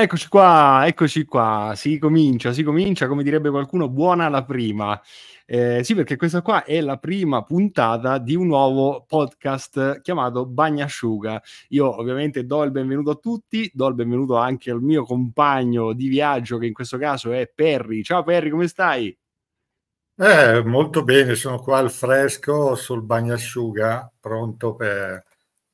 Eccoci qua, eccoci qua, si comincia, si comincia, come direbbe qualcuno, buona la prima. Eh, sì, perché questa qua è la prima puntata di un nuovo podcast chiamato Bagnasciuga. Io ovviamente do il benvenuto a tutti, do il benvenuto anche al mio compagno di viaggio, che in questo caso è Perry. Ciao Perry, come stai? Eh, molto bene, sono qua al fresco sul bagnasciuga, pronto per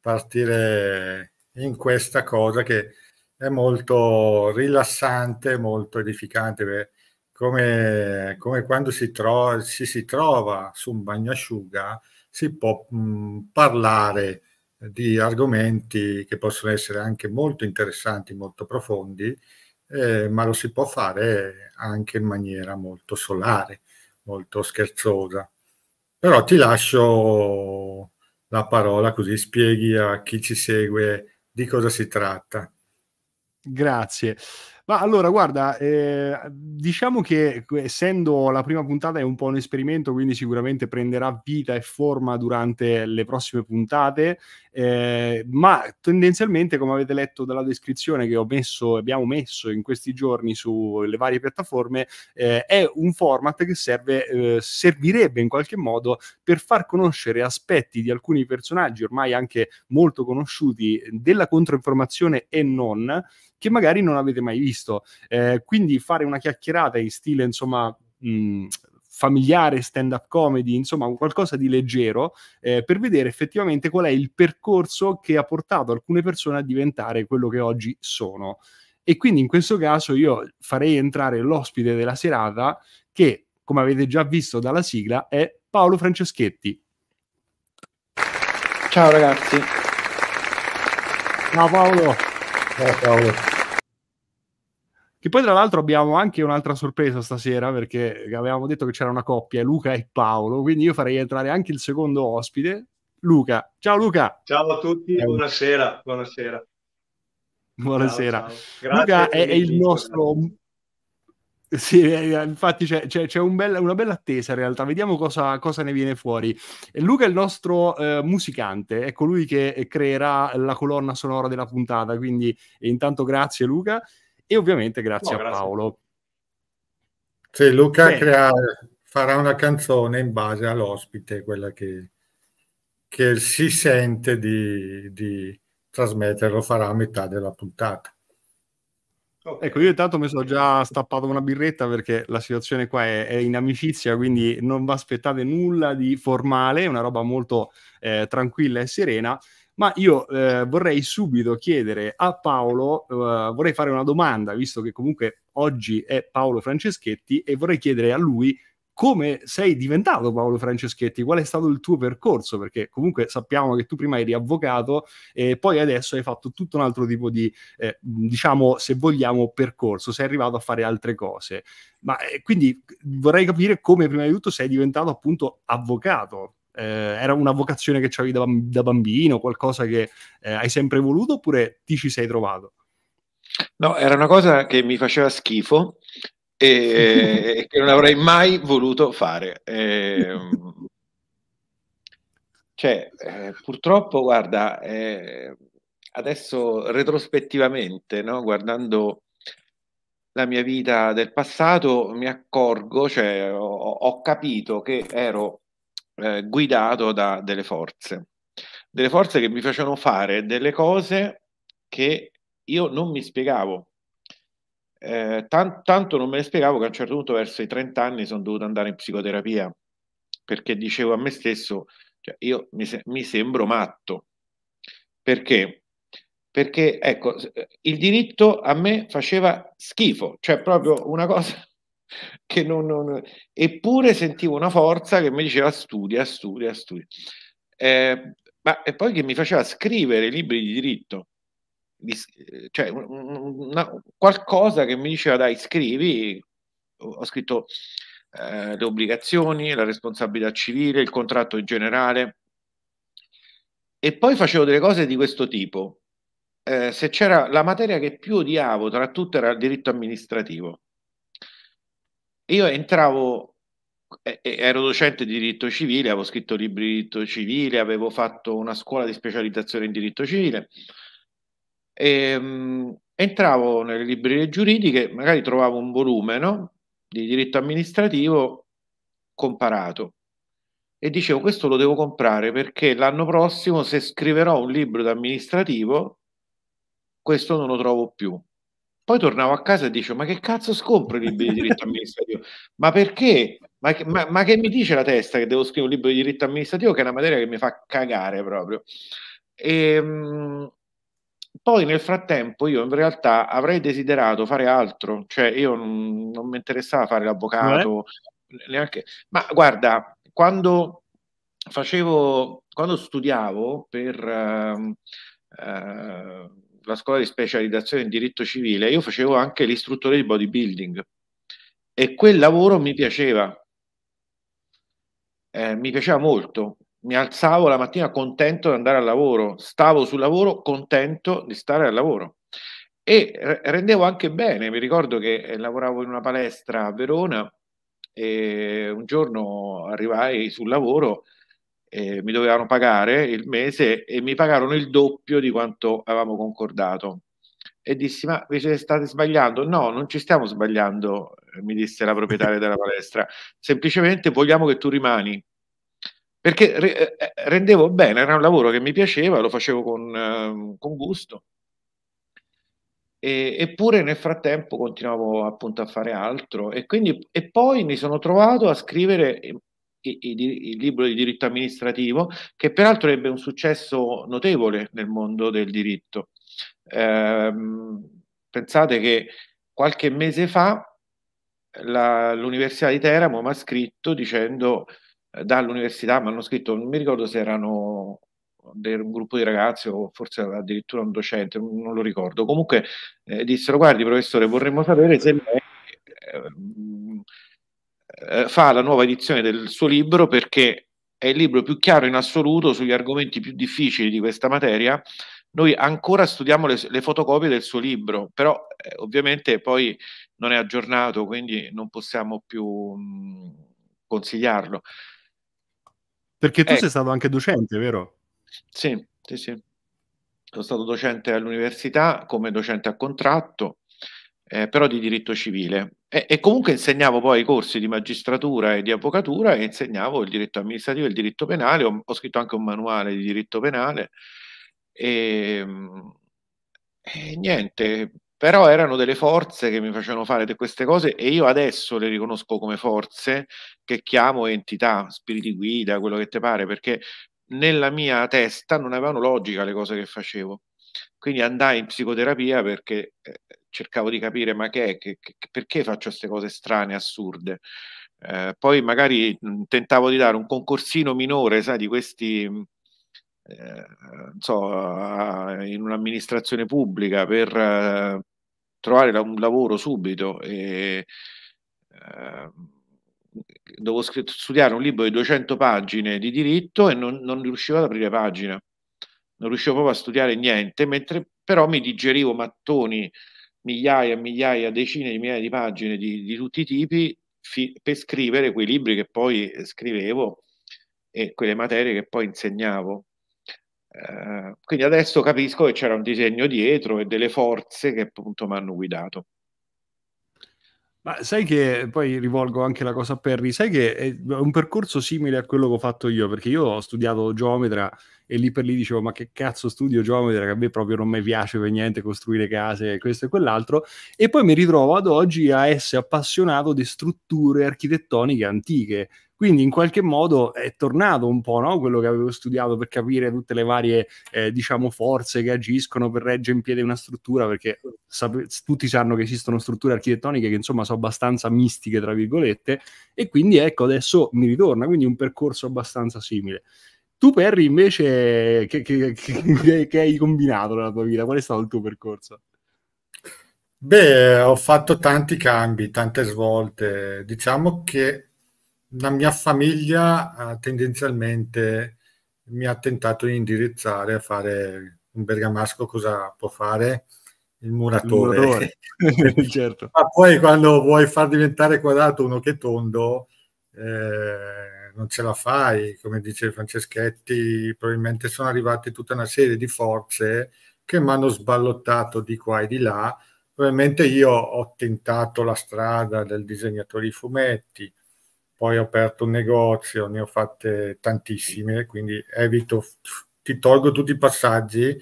partire in questa cosa che è molto rilassante, molto edificante, come, come quando si, tro- si, si trova su un bagnasciuga si può mh, parlare di argomenti che possono essere anche molto interessanti, molto profondi, eh, ma lo si può fare anche in maniera molto solare, molto scherzosa. Però ti lascio la parola così spieghi a chi ci segue di cosa si tratta. Grazie. Ma allora, guarda, eh, diciamo che essendo la prima puntata è un po' un esperimento, quindi sicuramente prenderà vita e forma durante le prossime puntate, eh, ma tendenzialmente, come avete letto dalla descrizione che messo, abbiamo messo in questi giorni sulle varie piattaforme, eh, è un format che serve, eh, servirebbe in qualche modo per far conoscere aspetti di alcuni personaggi ormai anche molto conosciuti della controinformazione e non che magari non avete mai visto. Eh, quindi fare una chiacchierata in stile, insomma, mh, familiare, stand-up comedy, insomma, qualcosa di leggero, eh, per vedere effettivamente qual è il percorso che ha portato alcune persone a diventare quello che oggi sono. E quindi in questo caso io farei entrare l'ospite della serata che, come avete già visto dalla sigla, è Paolo Franceschetti. Ciao ragazzi. Ciao Paolo. Ciao Paolo. Che poi, tra l'altro, abbiamo anche un'altra sorpresa stasera perché avevamo detto che c'era una coppia, Luca e Paolo. Quindi io farei entrare anche il secondo ospite, Luca. Ciao Luca. Ciao a tutti, buonasera. Buonasera. Buonasera. Ciao, ciao. Luca è, è, il nostro. Sì, eh, infatti c'è, c'è, c'è un bella, una bella attesa in realtà, vediamo cosa, cosa ne viene fuori. Luca è il nostro eh, musicante, è colui che creerà la colonna sonora della puntata, quindi intanto grazie Luca e ovviamente grazie, no, grazie. a Paolo. Sì, Luca crea, farà una canzone in base all'ospite, quella che, che si sente di, di trasmettere, lo farà a metà della puntata. Okay. Ecco, io intanto mi sono già stappato una birretta perché la situazione qua è, è in amicizia, quindi non vi aspettate nulla di formale, è una roba molto eh, tranquilla e serena ma io eh, vorrei subito chiedere a Paolo, eh, vorrei fare una domanda, visto che comunque oggi è Paolo Franceschetti, e vorrei chiedere a lui come sei diventato Paolo Franceschetti, qual è stato il tuo percorso, perché comunque sappiamo che tu prima eri avvocato e poi adesso hai fatto tutto un altro tipo di, eh, diciamo, se vogliamo, percorso, sei arrivato a fare altre cose. Ma eh, quindi vorrei capire come prima di tutto sei diventato appunto avvocato, eh, era una vocazione che avevi da, da, bambino, qualcosa che eh, hai sempre voluto oppure ti ci sei trovato? No, era una cosa che mi faceva schifo e che non avrei mai voluto fare. Eh, cioè, eh, purtroppo, guarda, eh, adesso retrospettivamente, no, guardando la mia vita del passato, mi accorgo, cioè, ho, ho capito che ero eh, guidato da delle forze, delle forze che mi facevano fare delle cose che io non mi spiegavo. Eh, tan- tanto non me le spiegavo che a un certo punto, verso i 30 anni, sono dovuto andare in psicoterapia perché dicevo a me stesso, cioè, io mi, se- mi sembro matto. Perché? Perché, ecco, il diritto a me faceva schifo, cioè proprio una cosa che non, non, eppure sentivo una forza che mi diceva studia, studia, studia. Eh, ma e poi che mi faceva scrivere libri di diritto, di, cioè una, qualcosa che mi diceva dai scrivi, ho scritto eh, le obbligazioni, la responsabilità civile, il contratto in generale e poi facevo delle cose di questo tipo. Eh, se c'era la materia che più odiavo tra tutte era il diritto amministrativo io entravo, ero docente di diritto civile, avevo scritto libri di diritto civile, avevo fatto una scuola di specializzazione in diritto civile. E, ehm, entravo nelle librerie giuridiche, magari trovavo un volume no? di diritto amministrativo comparato e dicevo questo lo devo comprare perché l'anno prossimo se scriverò un libro di amministrativo questo non lo trovo più. Poi tornavo a casa e dicevo ma che cazzo scompro i libri di diritto amministrativo? Ma perché? Ma, ma, ma, che mi dice la testa che devo scrivere un libro di diritto amministrativo che è una materia che mi fa cagare proprio. E, mh, poi nel frattempo io in realtà avrei desiderato fare altro, cioè io non, non mi interessava fare l'avvocato, neanche, ma guarda, quando facevo, quando studiavo per uh, uh, la scuola di specializzazione in diritto civile, io facevo anche l'istruttore di bodybuilding e quel lavoro mi piaceva, eh, mi piaceva molto, mi alzavo la mattina contento di andare al lavoro, stavo sul lavoro contento di stare al lavoro. E rendevo anche bene. Mi ricordo che eh, lavoravo in una palestra a Verona e un giorno arrivai sul lavoro e mi dovevano pagare il mese e mi pagarono il doppio di quanto avevamo concordato. E dissi: Ma vi state sbagliando? No, non ci stiamo sbagliando, mi disse la proprietaria della palestra. Semplicemente vogliamo che tu rimani perché re- eh, rendevo bene, era un lavoro che mi piaceva, lo facevo con, eh, con gusto. E, eppure nel frattempo continuavo appunto a fare altro e, quindi, e poi mi sono trovato a scrivere il, libro di diritto amministrativo che peraltro ebbe un successo notevole nel mondo del diritto. Eh, pensate che qualche mese fa l'Università di Teramo mi ha scritto dicendo dall'università, mi hanno scritto, non mi ricordo se erano un gruppo di ragazzi o forse addirittura un docente, non lo ricordo. Comunque eh, dissero, guardi professore, vorremmo sapere se lei eh, eh, fa la nuova edizione del suo libro perché è il libro più chiaro in assoluto sugli argomenti più difficili di questa materia. Noi ancora studiamo le, le fotocopie del suo libro, però eh, ovviamente poi non è aggiornato, quindi non possiamo più mh, consigliarlo. Perché tu ecco. sei stato anche docente, vero? Sì, sì, sì. Sono stato docente all'università come docente a contratto, eh, però di diritto civile. E, e, comunque insegnavo poi i corsi di magistratura e di avvocatura e insegnavo il diritto amministrativo e il diritto penale. Ho, ho scritto anche un manuale di diritto penale. E, e niente, però erano delle forze che mi facevano fare queste cose e io adesso le riconosco come forze che chiamo entità, spiriti guida, quello che ti pare, perché nella mia testa non avevano logica le cose che facevo. Quindi andai in psicoterapia perché eh, cercavo di capire ma che che, che, perché faccio queste cose strane, assurde. Eh, poi magari mh, tentavo di dare un concorsino minore, sai, di questi eh, so, in un'amministrazione pubblica per eh, trovare un lavoro subito e eh, dovevo studiare un libro di 200 pagine di diritto e non, non riuscivo ad aprire pagina, non riuscivo proprio a studiare niente, mentre però mi digerivo mattoni, migliaia e migliaia, decine di migliaia di pagine di, di tutti i tipi fi, per scrivere quei libri che poi scrivevo e quelle materie che poi insegnavo. Eh, quindi adesso capisco che c'era un disegno dietro e delle forze che appunto mi hanno guidato. Ma sai che poi rivolgo anche la cosa a Perry, sai che è un percorso simile a quello che ho fatto io, perché io ho studiato geometra e lì per lì dicevo ma che cazzo studio geometra che a me proprio non mi piace per niente costruire case, questo e quell'altro, e poi mi ritrovo ad oggi a essere appassionato di strutture architettoniche antiche, quindi in qualche modo è tornato un po' no? quello che avevo studiato per capire tutte le varie eh, diciamo forze che agiscono per reggere in piedi una struttura, perché sap- tutti sanno che esistono strutture architettoniche che insomma sono abbastanza mistiche, tra virgolette, e quindi ecco adesso mi ritorna, quindi un percorso abbastanza simile. Tu Perry invece che, che, che, che hai combinato nella tua vita? Qual è stato il tuo percorso? Beh, ho fatto tanti cambi, tante svolte. Diciamo che la mia famiglia uh, tendenzialmente mi ha tentato di indirizzare a fare un bergamasco cosa può fare il muratore, il muratore. certo. ma poi quando vuoi far diventare quadrato uno che è tondo eh, non ce la fai come dice Franceschetti probabilmente sono arrivate tutta una serie di forze che mi hanno sballottato di qua e di là. Ovviamente io ho tentato la strada del disegnatore di fumetti, poi ho aperto un negozio, ne ho fatte tantissime, quindi evito, ti tolgo tutti i passaggi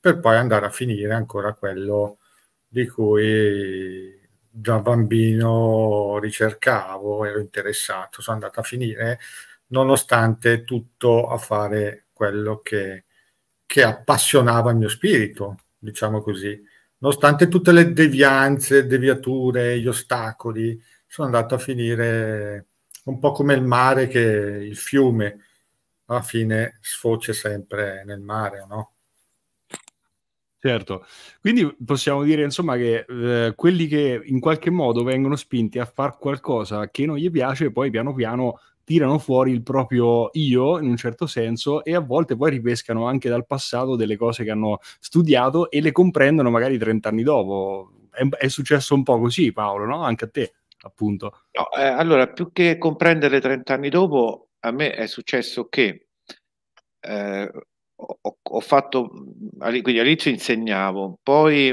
per poi andare a finire ancora quello di cui da bambino ricercavo, ero interessato, sono andato a finire nonostante tutto a fare quello che, che appassionava il mio spirito, diciamo così. Nonostante tutte le devianze, deviature, gli ostacoli, sono andato a finire un po' come il mare che il fiume alla fine sfocia sempre nel mare, no? Certo, quindi possiamo dire insomma che eh, quelli che in qualche modo vengono spinti a fare qualcosa che non gli piace, poi piano piano tirano fuori il proprio io in un certo senso e a volte poi ripescano anche dal passato delle cose che hanno studiato e le comprendono magari 30 anni dopo. È, è successo un po' così, Paolo, no? Anche a te, appunto. No, eh, allora, più che comprendere 30 anni dopo, a me è successo che eh, ho, ho, fatto, quindi all'inizio insegnavo, poi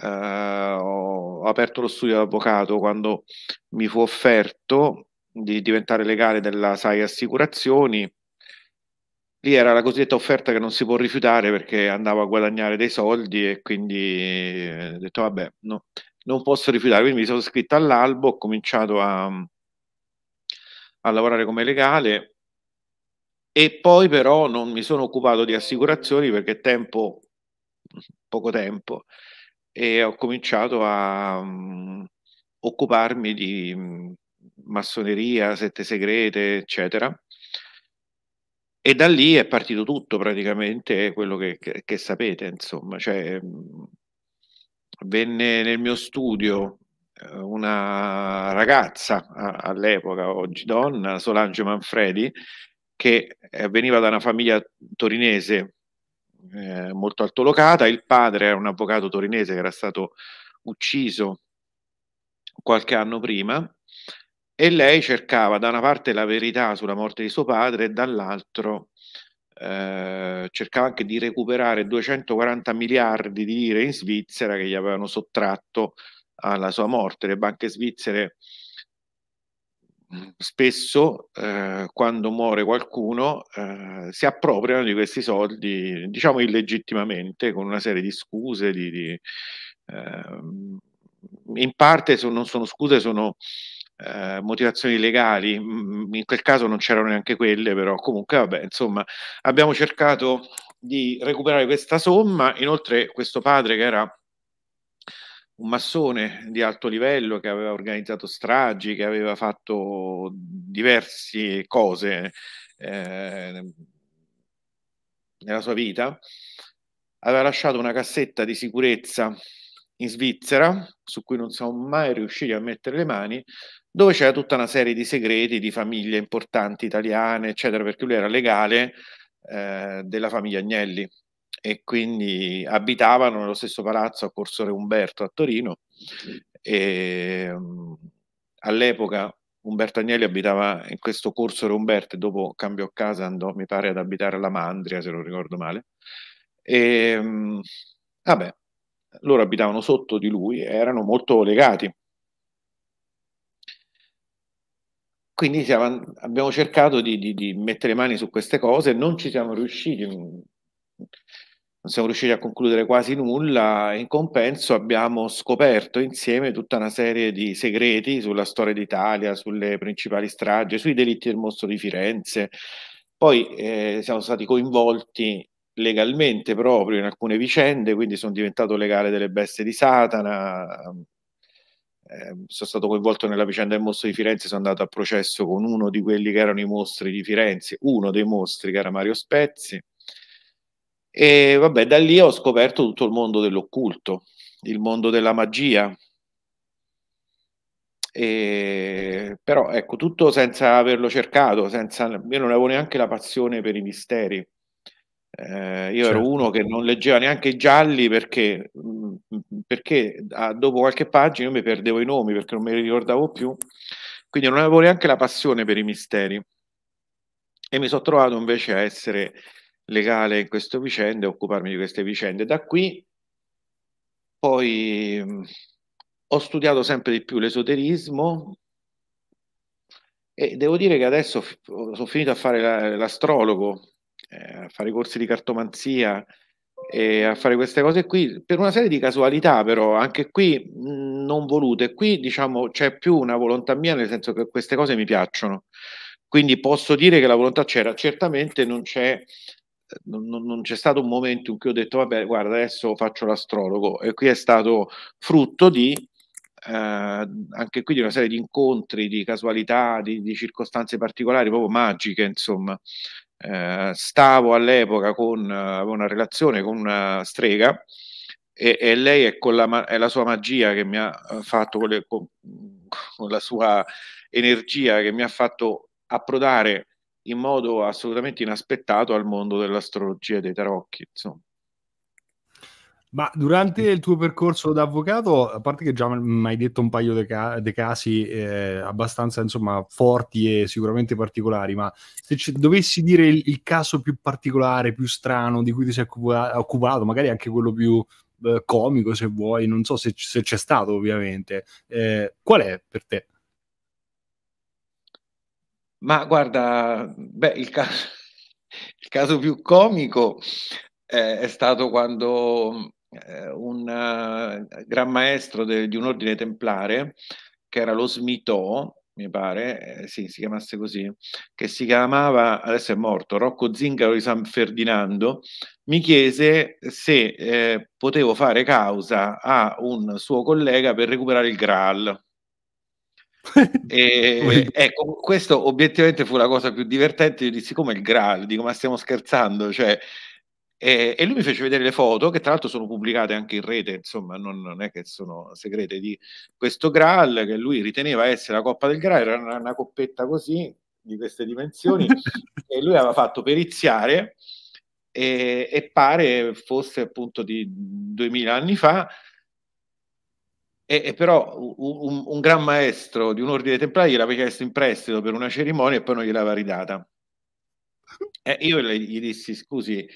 eh, ho aperto lo studio d'avvocato quando mi fu offerto di diventare legale della SAI Assicurazioni. Lì era la cosiddetta offerta che non si può rifiutare perché andavo a guadagnare dei soldi e quindi ho detto vabbè, no, non posso rifiutare. Quindi mi sono iscritto all'albo, ho cominciato a, a lavorare come legale e poi però non mi sono occupato di assicurazioni perché tempo, poco tempo, e ho cominciato a um, occuparmi di um, massoneria, sette segrete, eccetera. E da lì è partito tutto praticamente quello che, che, che sapete, insomma, cioè, venne nel mio studio eh, una ragazza all'epoca, oggi donna, Solange Manfredi, che eh, veniva da una famiglia torinese eh, molto altolocata, il padre era un avvocato torinese che era stato ucciso qualche anno prima. E lei cercava da una parte la verità sulla morte di suo padre e dall'altro eh, cercava anche di recuperare 240 miliardi di lire in Svizzera che gli avevano sottratto alla sua morte. Le banche svizzere spesso eh, quando muore qualcuno eh, si appropriano di questi soldi, diciamo illegittimamente, con una serie di scuse, di, di, eh, in parte sono, non sono scuse, sono eh, motivazioni legali, in quel caso non c'erano neanche quelle, però comunque vabbè, insomma, abbiamo cercato di recuperare questa somma, inoltre questo padre che era un massone di alto livello che aveva organizzato stragi, che aveva fatto diverse cose eh, nella sua vita, aveva lasciato una cassetta di sicurezza in Svizzera, su cui non siamo mai riusciti a mettere le mani, dove c'era tutta una serie di segreti di famiglie importanti italiane, eccetera, perché lui era legale eh, della famiglia Agnelli. E quindi abitavano nello stesso palazzo a Corso Re Umberto a Torino. E um, all'epoca Umberto Agnelli abitava in questo Corso Re Umberto e dopo cambiò casa andò mi pare ad abitare alla Mandria se non ricordo male. E um, vabbè loro abitavano sotto di lui e erano molto legati quindi siamo, abbiamo cercato di, di, di mettere mani su queste cose non ci siamo riusciti non siamo riusciti a concludere quasi nulla, in compenso abbiamo scoperto insieme tutta una serie di segreti sulla storia d'Italia, sulle principali stragi, sui delitti del mostro di Firenze. Poi eh, siamo stati coinvolti legalmente proprio in alcune vicende, quindi sono diventato legale delle bestie di Satana, eh, sono stato coinvolto nella vicenda del mostro di Firenze, sono andato a processo con uno di quelli che erano i mostri di Firenze, uno dei mostri che era Mario Spezzi e vabbè, da lì ho scoperto tutto il mondo dell'occulto, il mondo della magia. E, però ecco, tutto senza averlo cercato, senza, io non avevo neanche la passione per i misteri. Eh, io certo. ero uno che non leggeva neanche i gialli perché, mm, perché ah, dopo qualche pagina io mi perdevo i nomi perché non me li ricordavo più, quindi non avevo neanche la passione per i misteri. E mi sono trovato invece a essere legale in queste vicende, occuparmi di queste vicende. Da qui poi mh, ho studiato sempre di più l'esoterismo e devo dire che adesso sono finito a fare la- l'astrologo, eh, a fare corsi di cartomanzia e a fare queste cose qui per una serie di casualità, però anche qui mh, non volute. Qui diciamo c'è più una volontà mia, nel senso che queste cose mi piacciono. Quindi posso dire che la volontà c'era, certamente non c'è non, non, c'è stato un momento in cui ho detto vabbè guarda adesso faccio l'astrologo e qui è stato frutto di eh, anche qui di una serie di incontri, di casualità, di, di circostanze particolari proprio magiche insomma eh, stavo all'epoca con uh, una relazione con una strega e, e lei è con la, è la, sua magia che mi ha eh, fatto con, le, con, con la sua energia che mi ha fatto approdare in modo assolutamente inaspettato al mondo dell'astrologia e dei tarocchi. Insomma. Ma durante il tuo percorso da avvocato, a parte che già mi hai detto un paio di ca- casi eh, abbastanza insomma, forti e sicuramente particolari, ma se c- dovessi dire il, il, caso più particolare, più strano di cui ti sei occupa- occupato, magari anche quello più eh, comico se vuoi, non so se, c- se c'è stato ovviamente, eh, qual è per te? Ma guarda, beh, il caso, il caso più comico eh, è stato quando eh, un uh, gran maestro de, di un ordine templare, che era lo Smitò, mi pare, eh, sì, si chiamasse così, che si chiamava, adesso è morto, Rocco Zingaro di San Ferdinando, mi chiese se eh, potevo fare causa a un suo collega per recuperare il Graal. e, ecco, questo obiettivamente fu la cosa più divertente. Io dissi come il Graal, dico ma stiamo scherzando, cioè e, e, lui mi fece vedere le foto, che tra l'altro sono pubblicate anche in rete, insomma, non, non, è che sono segrete, di questo Graal che lui riteneva essere la Coppa del Graal, era una, una coppetta così, di queste dimensioni, e lui aveva fatto periziare e, e, pare fosse appunto di 2000 anni fa, e, e però un, un, gran maestro di un ordine templare gliel'aveva chiesto in prestito per una cerimonia e poi non gliel'aveva ridata. E io gli dissi, scusi,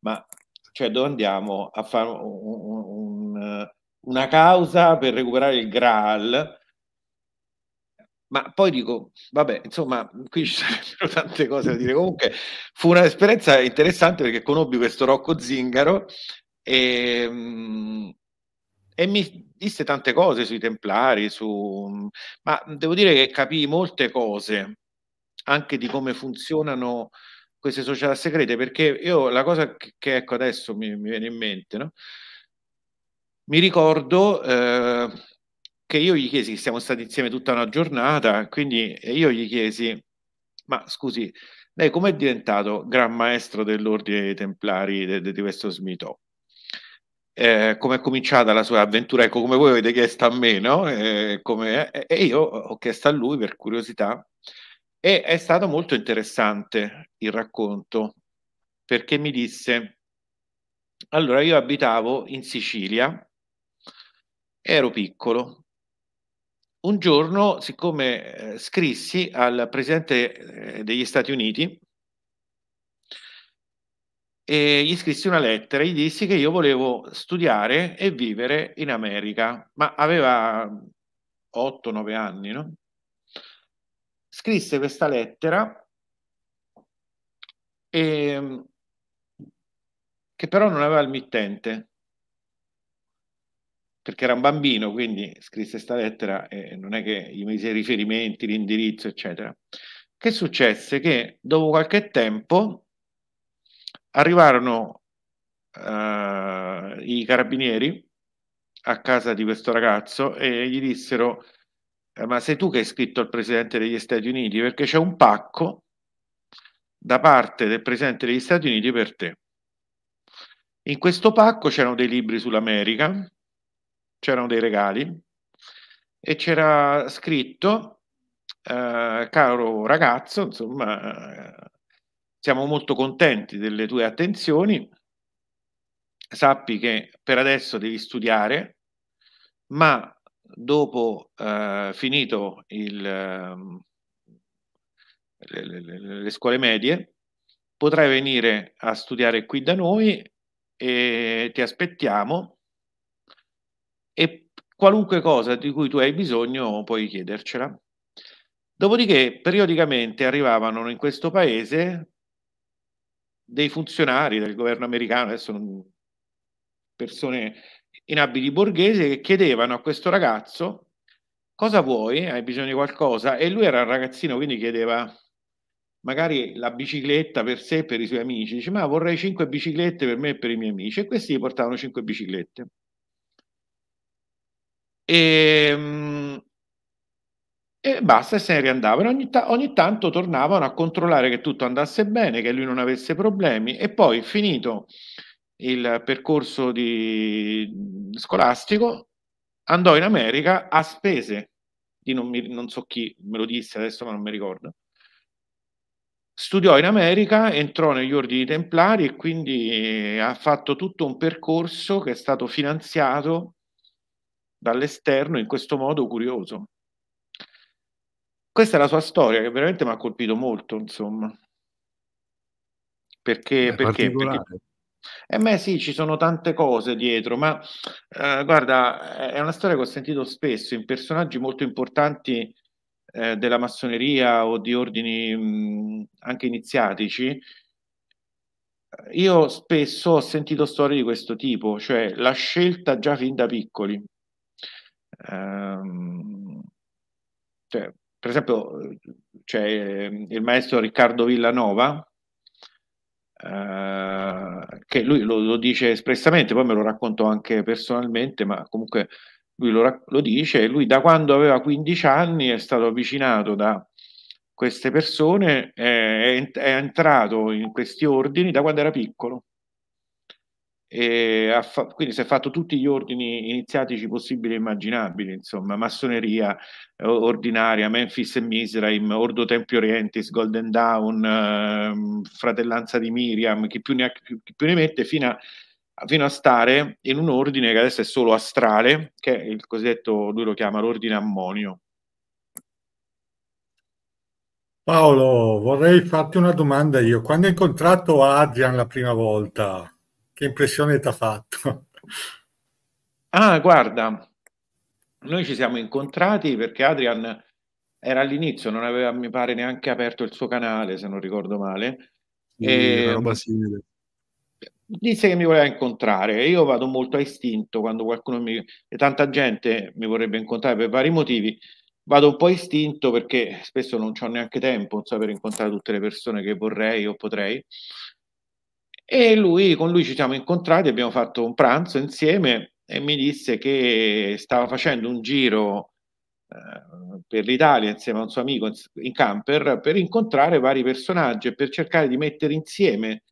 ma cioè dove andiamo a fare un, un, una causa per recuperare il Graal? Ma poi dico, vabbè, insomma, qui ci sarebbero tante cose da dire. Comunque fu un'esperienza interessante perché conobbi questo Rocco Zingaro e, mm, e mi disse tante cose sui Templari, su... ma devo dire che capii molte cose anche di come funzionano queste società segrete, perché io la cosa che, che ecco adesso mi, mi, viene in mente, no? mi ricordo eh, che io gli chiesi, siamo stati insieme tutta una giornata, quindi io gli chiesi, ma scusi, lei com'è diventato gran maestro dell'ordine dei Templari de, de, di questo Smito? Eh, come è cominciata la sua avventura? Ecco, come voi avete chiesto a me, no? Eh, come, e io ho chiesto a lui per curiosità e è stato molto interessante il racconto perché mi disse, allora io abitavo in Sicilia, ero piccolo. Un giorno, siccome eh, scrissi al presidente eh, degli Stati Uniti, e gli scrissi una lettera, gli dissi che io volevo studiare e vivere in America, ma aveva 8-9 anni, no? Scrisse questa lettera e, ehm, che però non aveva il mittente perché era un bambino, quindi scrisse questa lettera e non è che gli mise i riferimenti, l'indirizzo, eccetera. Che successe? Che dopo qualche tempo arrivarono uh, i carabinieri a casa di questo ragazzo e gli dissero ma sei tu che hai scritto al Presidente degli Stati Uniti? Perché c'è un pacco da parte del Presidente degli Stati Uniti per te. In questo pacco c'erano dei libri sull'America, c'erano dei regali e c'era scritto, eh, caro ragazzo, insomma, eh, siamo molto contenti delle tue attenzioni, sappi che per adesso devi studiare, ma dopo eh, finito il, ehm, le, le, le, scuole medie, potrai venire a studiare qui da noi e ti aspettiamo e qualunque cosa di cui tu hai bisogno puoi chiedercela. Dopodiché periodicamente arrivavano in questo paese dei funzionari del governo americano, adesso non, persone in abiti borghesi che chiedevano a questo ragazzo cosa vuoi, hai bisogno di qualcosa? E lui era un ragazzino, quindi chiedeva magari la bicicletta per sé e per i suoi amici, dice ma vorrei cinque biciclette per me e per i miei amici e questi gli portavano cinque biciclette. E, ehm, e basta, e se ne riandavano. Ogni, ta- ogni tanto tornavano a controllare che tutto andasse bene, che lui non avesse problemi e poi finito il percorso di... scolastico andò in America a spese di non, mi, non so chi me lo disse adesso ma non mi ricordo Studiò in America, entrò negli ordini templari e quindi ha fatto tutto un percorso che è stato finanziato dall'esterno in questo modo curioso. Questa è la sua storia che veramente mi ha colpito molto, insomma. Perché, perché, perché eh beh sì, ci sono tante cose dietro, ma eh, guarda, è una storia che ho sentito spesso in personaggi molto importanti eh, della massoneria o di ordini mh, anche iniziatici, io spesso ho sentito storie di questo tipo, cioè la scelta già fin da piccoli. Um, cioè, per esempio, c'è il maestro Riccardo Villanova, uh, che lui lo, lo, dice espressamente, poi me lo racconto anche personalmente, ma comunque lui lo, lo dice, lui da quando aveva 15 anni è stato avvicinato da queste persone, è, è entrato in questi ordini da quando era piccolo. Fa, quindi si è fatto tutti gli ordini iniziatici possibili e immaginabili, insomma, massoneria ordinaria, Memphis e Misraim, Ordo Tempio Orientis, Golden Dawn, eh, Fratellanza di Miriam, chi più ne, ha, chi più ne mette, fino a fino a stare in un ordine che adesso è solo astrale, che è il cosiddetto, lui lo chiama l'ordine ammonio. Paolo, vorrei farti una domanda io. Quando hai incontrato Adrian la prima volta, che impressione ti ha fatto? Ah, guarda, noi ci siamo incontrati perché Adrian era all'inizio, non aveva, mi pare, neanche aperto il suo canale, se non ricordo male. Sì, e, roba simile disse che mi voleva incontrare io vado molto a istinto quando qualcuno mi e tanta gente mi vorrebbe incontrare per vari motivi vado un po' a istinto perché spesso non ho neanche tempo so, per incontrare tutte le persone che vorrei o potrei e lui con lui ci siamo incontrati abbiamo fatto un pranzo insieme e mi disse che stava facendo un giro eh, per l'Italia insieme a un suo amico in, camper per incontrare vari personaggi e per cercare di mettere insieme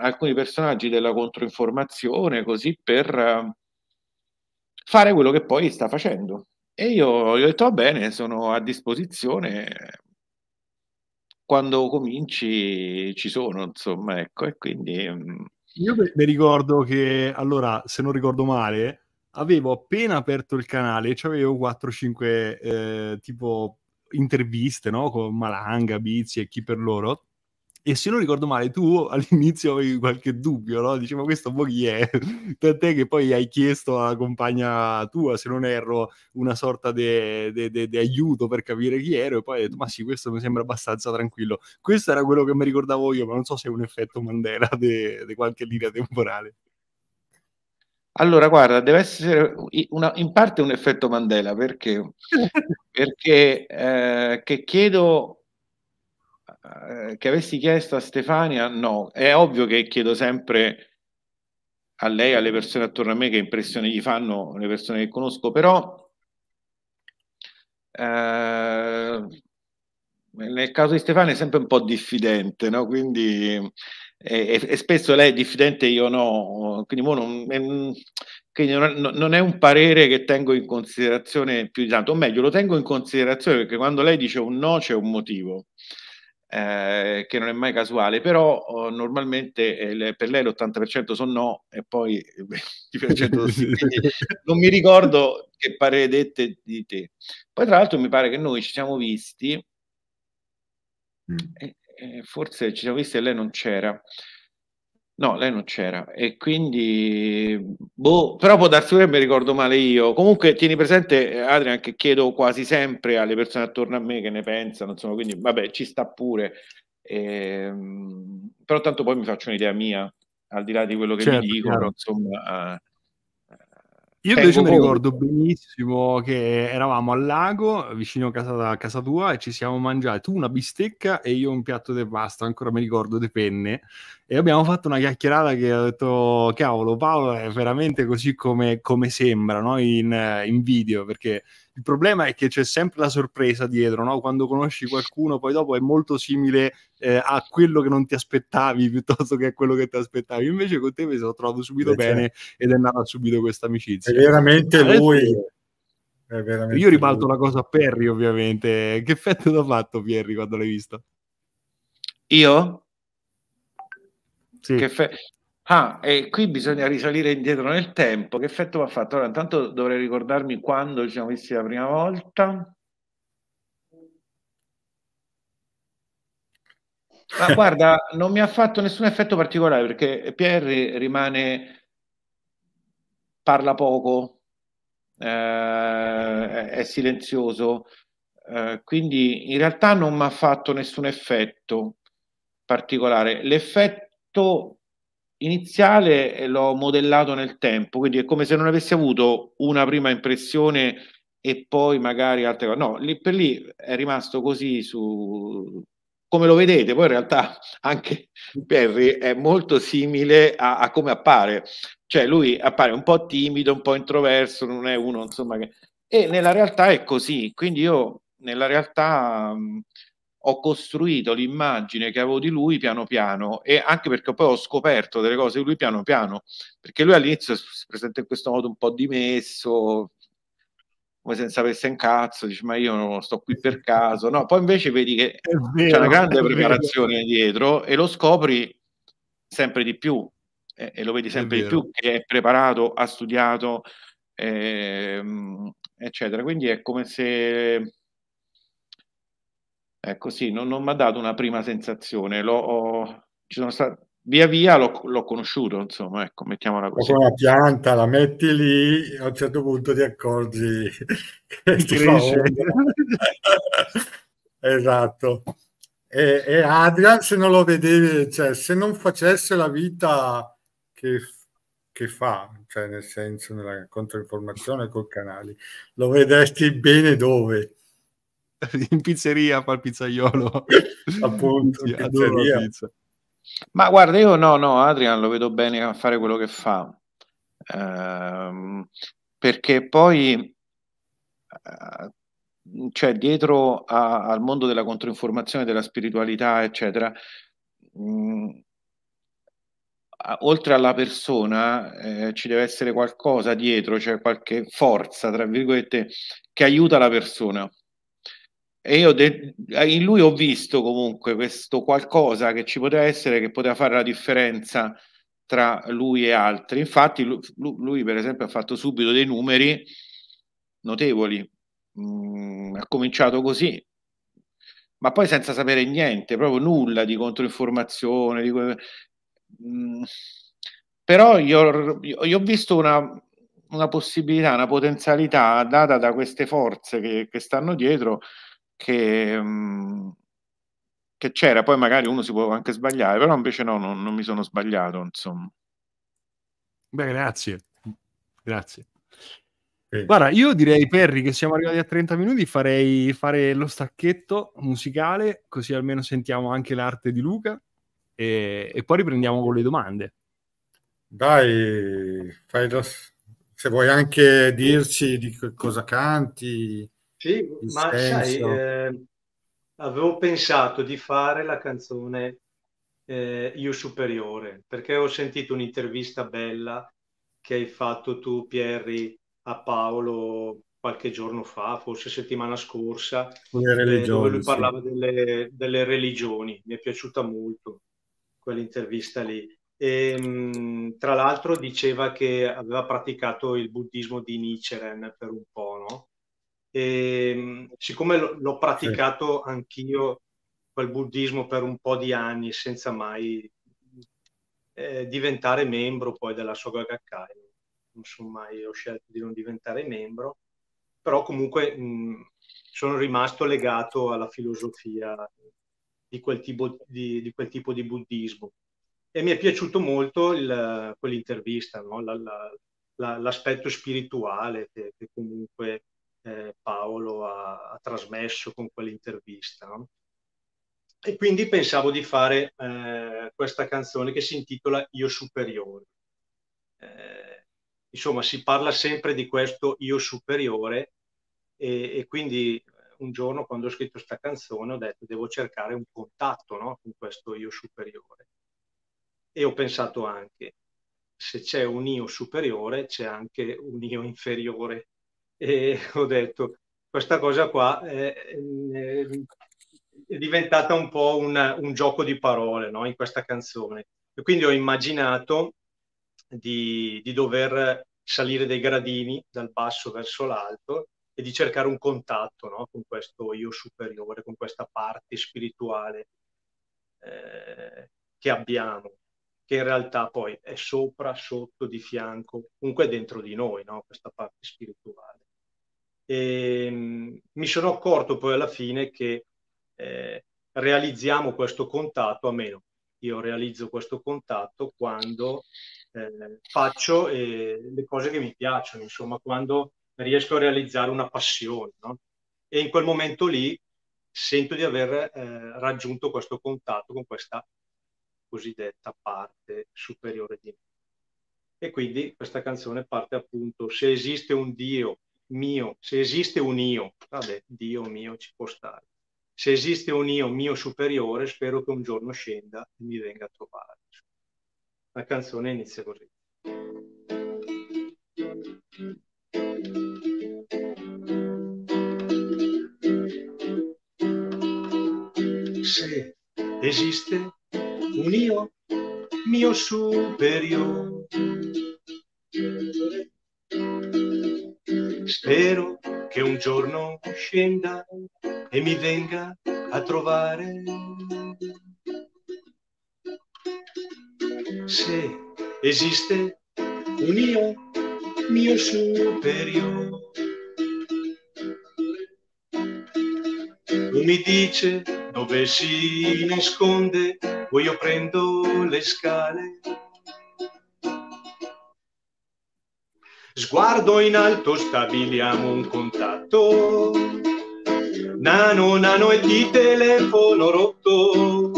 alcuni personaggi della controinformazione così per uh, fare quello che poi sta facendo. E io gli ho detto va bene, sono a disposizione, quando cominci ci sono, insomma, ecco, e quindi... Um... Io mi ricordo che, allora, se non ricordo male, avevo appena aperto il canale, e avevo 4-5 eh, tipo interviste, no? Con Malanga, Bizzi e chi per loro, e se non ricordo male, tu all'inizio avevi qualche dubbio, no? Dicevo, questo poi chi è? Tant'è che poi hai chiesto alla compagna tua, se non erro, una sorta di aiuto per capire chi ero, e poi hai detto, ma sì, questo mi sembra abbastanza tranquillo. Questo era quello che mi ricordavo io, ma non so se è un effetto Mandela di qualche linea temporale. Allora, guarda, deve essere una, in parte un effetto Mandela, perché? perché eh, che chiedo eh, che avessi chiesto a Stefania, no, è ovvio che chiedo sempre a lei, alle persone attorno a me che impressione gli fanno le persone che conosco, però eh, nel caso di Stefania è sempre un po' diffidente, no? Quindi e, e, spesso lei è diffidente, io no, quindi, non, quindi non, non, è un parere che tengo in considerazione più di tanto, o meglio, lo tengo in considerazione perché quando lei dice un no c'è un motivo eh, che non è mai casuale, però oh, normalmente eh, per lei l'80% sono no e poi il 20% sono sì. non mi ricordo che parere dette di te. Poi tra l'altro mi pare che noi ci siamo visti mm. e, eh, forse ci siamo visti e lei non c'era. No, lei non c'era e quindi, boh, però può darsi che mi ricordo male io. Comunque tieni presente, Adrian, che chiedo quasi sempre alle persone attorno a me che ne pensano, insomma, quindi vabbè, ci sta pure. Ehm, però tanto poi mi faccio un'idea mia, al di là di quello che certo, mi dicono, chiaro. insomma, eh, io invece mi ricordo benissimo che eravamo al lago vicino a casa, a casa, tua e ci siamo mangiati tu una bistecca e io un piatto di pasta, ancora mi ricordo, di penne e abbiamo fatto una chiacchierata che ho detto cavolo Paolo è veramente così come, come sembra no? in, in video perché il problema è che c'è sempre la sorpresa dietro, no? quando conosci qualcuno poi dopo è molto simile eh, a quello che non ti aspettavi piuttosto che a quello che ti aspettavi. Invece con te mi sono trovato subito Invece... bene ed è nata subito questa amicizia. È veramente Adesso... lui. È veramente Io ribalto lui. la cosa a Perry ovviamente. Che effetto ti ha fatto Pierri quando l'hai visto? Io? Sì. Che fe... Ah, e qui bisogna risalire indietro nel tempo. Che effetto mi ha fatto? Allora, intanto dovrei ricordarmi quando ci siamo visti la prima volta. Ma guarda, non mi ha fatto nessun effetto particolare perché Pierre rimane, parla poco, eh, è silenzioso, eh, quindi in realtà non mi ha fatto nessun effetto particolare. L'effetto iniziale l'ho modellato nel tempo, quindi è come se non avessi avuto una prima impressione e poi magari altre cose. No, lì per lì è rimasto così su come lo vedete, poi in realtà anche Perry è molto simile a, a come appare, cioè lui appare un po' timido, un po' introverso, non è uno insomma che... E nella realtà è così, quindi io nella realtà ho costruito l'immagine che avevo di lui piano piano e anche perché poi ho scoperto delle cose di lui piano piano, perché lui all'inizio si presenta in questo modo un po' dimesso, come se non sapesse un cazzo, dici ma io non sto qui per caso, no, poi invece vedi che vero, c'è una grande preparazione dietro e lo scopri sempre di più eh, e lo vedi sempre di più che è preparato, ha studiato, eh, eccetera, quindi è come se è così, non, non mi ha dato una prima sensazione, l'ho, ci sono state, via via l'ho, l'ho, conosciuto, insomma, ecco, mettiamola così. Come una pianta, la metti lì, a un certo punto ti accorgi che ti cresce. esatto. E, e, Adrian, se non lo vedevi, cioè, se non facesse la vita che, che fa, cioè nel senso nella controinformazione col canale, lo vedresti bene dove? in pizzeria fa il pizzaiolo. Appunto, pizzeria. Pizza. Ma guarda, io no, no, Adrian lo vedo bene a fare quello che fa. Ehm, perché poi eh, cioè dietro a, al mondo della controinformazione, della spiritualità, eccetera, mh, mm, oltre alla persona eh, ci deve essere qualcosa dietro, cioè qualche forza, tra virgolette, che aiuta la persona. E io de- in lui ho visto comunque questo qualcosa che ci poteva essere, che poteva fare la differenza tra lui e altri. Infatti, lui, lui per esempio, ha fatto subito dei numeri notevoli. Mm, ha cominciato così, ma poi senza sapere niente, proprio nulla di controinformazione. Di que- mm, però io, io, ho visto una, una possibilità, una potenzialità data da queste forze che, che stanno dietro che, mm, che, c'era, poi magari uno si può anche sbagliare, però invece no, non, non mi sono sbagliato, insomma. Beh, grazie. Grazie. Guarda, io direi Perry che siamo arrivati a 30 minuti, farei fare lo stacchetto musicale, così almeno sentiamo anche l'arte di Luca e, e poi riprendiamo con le domande. Dai, lo... se vuoi anche dirci di cosa canti. Sì, ma sai, eh, avevo pensato di fare la canzone eh, Io Superiore, perché ho sentito un'intervista bella che hai fatto tu, Pierri, a Paolo qualche giorno fa, forse settimana scorsa, eh, dove lui parlava sì. delle, delle, religioni. Mi è piaciuta molto quell'intervista lì. E, mh, tra l'altro diceva che aveva praticato il buddismo di Nichiren per un po'? E, ehm, siccome l'ho praticato sì. anch'io quel buddismo per un po' di anni senza mai eh, diventare membro poi della Soga Gakkai. Non sono mai, ho scelto di non diventare membro, però comunque mh, sono rimasto legato alla filosofia di quel tipo di, di, quel tipo di buddismo. E mi è piaciuto molto il, quell'intervista, no? la, la, la, l'aspetto spirituale che, che comunque eh, Paolo ha, ha, trasmesso con quell'intervista. No? E quindi pensavo di fare eh, questa canzone che si intitola Io superiore. Eh, insomma, si parla sempre di questo io superiore e, e, quindi un giorno quando ho scritto questa canzone ho detto devo cercare un contatto no? con questo io superiore. E ho pensato anche, se c'è un io superiore c'è anche un io inferiore. E ho detto, questa cosa qua è, è, diventata un po' un, un gioco di parole no? in questa canzone. E quindi ho immaginato di, di dover salire dei gradini dal basso verso l'alto e di cercare un contatto no? con questo io superiore, con questa parte spirituale eh, che abbiamo, che in realtà poi è sopra, sotto, di fianco, comunque dentro di noi, no? questa parte spirituale. E, mh, mm, mi sono accorto poi alla fine che eh, realizziamo questo contatto, a meno io realizzo questo contatto quando eh, faccio eh, le cose che mi piacciono, insomma, quando riesco a realizzare una passione. No? E in quel momento lì sento di aver eh, raggiunto questo contatto con questa cosiddetta parte superiore di me. E quindi questa canzone parte appunto, se esiste un Dio mio, se esiste un io, vabbè, Dio mio ci può stare. Se esiste un io mio superiore, spero che un giorno scenda e mi venga a trovare. La canzone inizia così. Se esiste un io mio superiore, spero che un giorno scenda e mi venga a trovare. Se esiste un io mio superiore, mi dice dove si nasconde, poi io prendo le scale. Sguardo in alto, stabiliamo un contatto. Nano, nano e ti telefono rotto.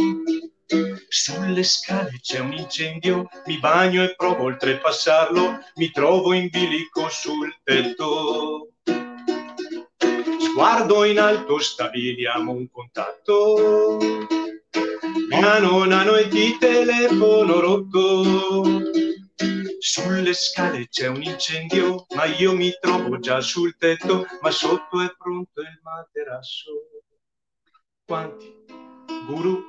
Sulle scale c'è un incendio, mi bagno e provo a oltrepassarlo, mi trovo in bilico sul tetto. Sguardo in alto, stabiliamo un contatto. Nano, nano e ti telefono rotto. Sulle scale c'è un incendio, ma io mi trovo già sul tetto, ma sotto è pronto il materasso. Quanti guru,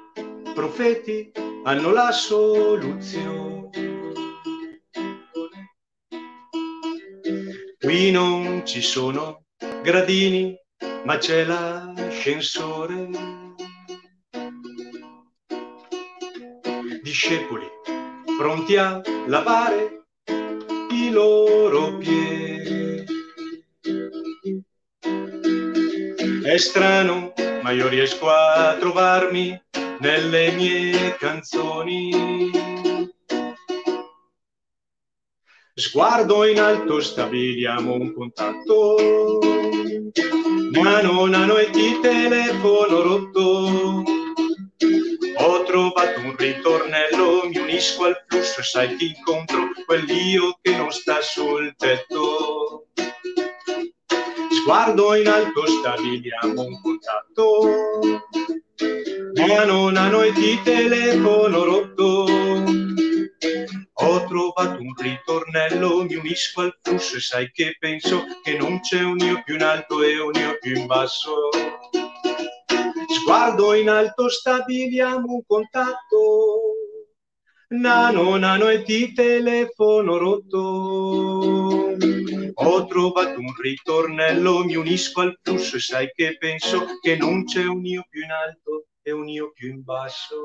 profeti hanno la soluzione? Qui non ci sono gradini ma c'è l'ascensore. Discepoli pronti a lavare loro piedi. È strano, ma io riesco a trovarmi nelle mie canzoni. Sguardo in alto, stabiliamo un contatto Nano, nano e ti telefono rotto. Un ritornello, mi unisco al flusso e sai ti incontro, quell'io che non sta sul tetto. Sguardo in alto, stabiliamo un contatto. Nano, nano e ti telefono rotto ho trovato un ritornello, mi unisco al flusso e sai che penso che non c'è un io più in alto e un io più in basso. Sguardo in alto, stabiliamo un contatto. Nano, nano e ti telefono rotto. Ho trovato un ritornello, mi unisco al flusso e sai che penso che non c'è un io più in alto e un io più in basso.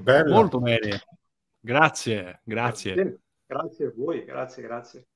Bello. Molto bene. Grazie, grazie. Grazie, a voi, grazie, grazie.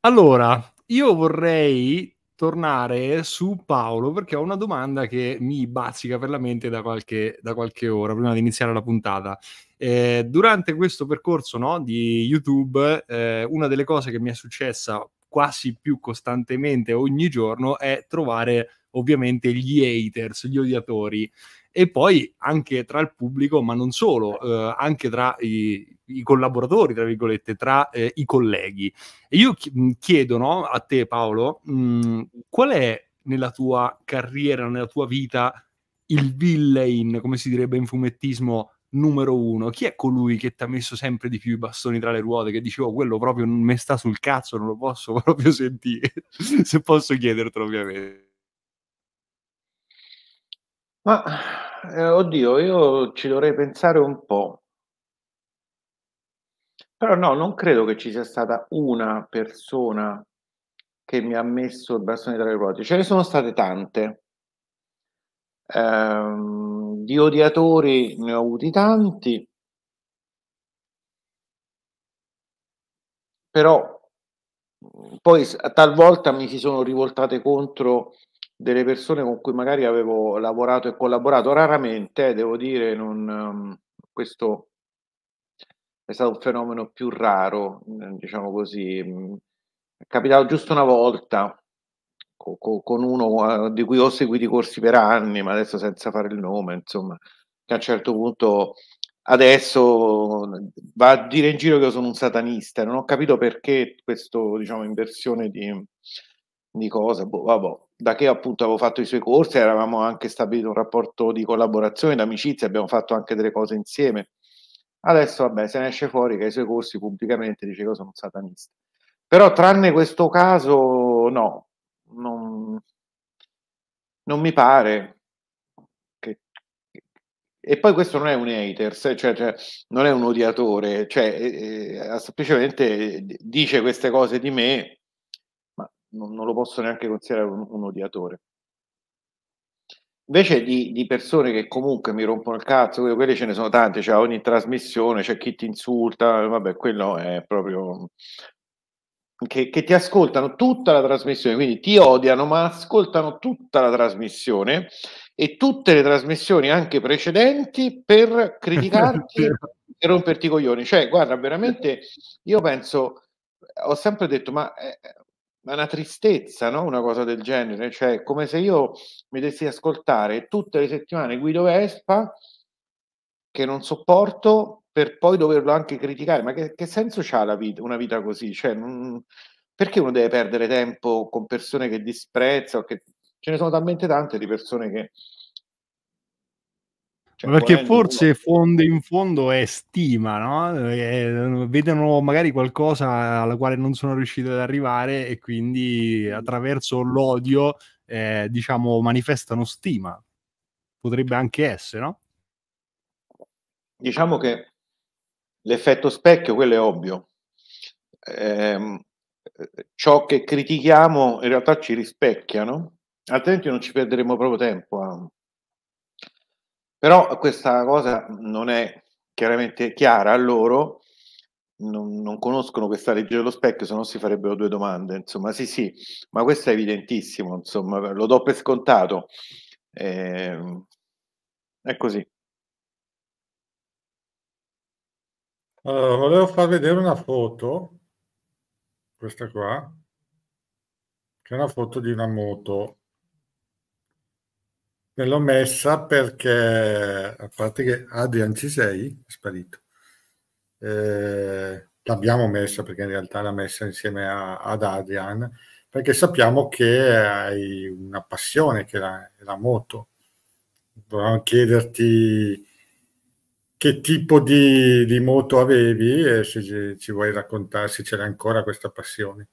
Allora, io vorrei tornare su Paolo perché ho una domanda che mi bazzica per la mente da qualche, da qualche ora prima di iniziare la puntata. Eh, durante questo percorso no, di YouTube, eh, una delle cose che mi è successa quasi più costantemente ogni giorno è trovare ovviamente gli haters, gli odiatori e poi anche tra il pubblico, ma non solo, eh, anche tra i, i, collaboratori, tra virgolette, tra eh, i colleghi. E io chiedo no, a te, Paolo, mh, qual è nella tua carriera, nella tua vita, il villain, come si direbbe in fumettismo, numero uno? Chi è colui che ti ha messo sempre di più i bastoni tra le ruote, che dicevo, oh, quello proprio non mi sta sul cazzo, non lo posso proprio sentire, se posso chiedertelo ovviamente. Ma eh, oddio, io ci dovrei pensare un po'. Però no, non credo che ci sia stata una persona che mi ha messo il bastone tra le ruote. Ce ne sono state tante. Ehm, di odiatori ne ho avuti tanti, però poi talvolta mi si sono rivoltate contro delle persone con cui magari avevo lavorato e collaborato raramente, eh, devo dire, non, um, questo è stato un fenomeno più raro, mm, diciamo così. Mm, è capitato giusto una volta co- co- con uno uh, di cui ho seguito i corsi per anni, ma adesso senza fare il nome, insomma, che a un certo punto adesso va a dire in giro che io sono un satanista. Non ho capito perché questo, diciamo, inversione di, di cose. Boh, vabbè da che appunto avevo fatto i suoi corsi, eravamo anche stabilito un rapporto di collaborazione, d'amicizia, abbiamo fatto anche delle cose insieme. Adesso, vabbè, se ne esce fuori che ai suoi corsi pubblicamente dice che sono un satanista. Però, tranne questo caso, no, non, non mi pare. Che, e poi questo non è un hater, cioè, cioè non è un odiatore, cioè eh, semplicemente dice queste cose di me non, non lo posso neanche considerare un, un odiatore. Invece di, di, persone che comunque mi rompono il cazzo, quelle ce ne sono tante, cioè ogni trasmissione c'è chi ti insulta, vabbè, quello è proprio che, che, ti ascoltano tutta la trasmissione, quindi ti odiano, ma ascoltano tutta la trasmissione e tutte le trasmissioni anche precedenti per criticarti e romperti i coglioni. Cioè, guarda, veramente io penso, ho sempre detto, ma eh, ma una tristezza, no? Una cosa del genere, cioè come se io mi dessi ascoltare tutte le settimane Guido Vespa che non sopporto per poi doverlo anche criticare, ma che, che senso ha la vita, una vita così? Cioè, non, perché uno deve perdere tempo con persone che disprezza? Che, ce ne sono talmente tante di persone che cioè, perché forse fondo in fondo è stima, no? E vedono magari qualcosa alla quale non sono riusciti ad arrivare e quindi attraverso l'odio, eh, diciamo, manifestano stima. Potrebbe anche essere, no? Diciamo che l'effetto specchio, quello è ovvio. Eh, ciò che critichiamo in realtà ci rispecchia, no? Altrimenti non ci perderemo proprio tempo a però questa cosa non è chiaramente chiara a loro, non, non, conoscono questa legge dello specchio, se no si farebbero due domande. Insomma, sì, sì, ma questo è evidentissimo, insomma, lo do per scontato. Eh, è così. Allora, volevo far vedere una foto, questa qua, che è una foto di una moto Me l'ho messa perché, a parte che Adrian ci sei, è sparito. Eh, l'abbiamo messa perché in realtà l'ha messa insieme a, ad Adrian, perché sappiamo che hai una passione che è la, la moto. Volevamo chiederti che tipo di, di moto avevi e se ci vuoi raccontare se c'era ancora questa passione.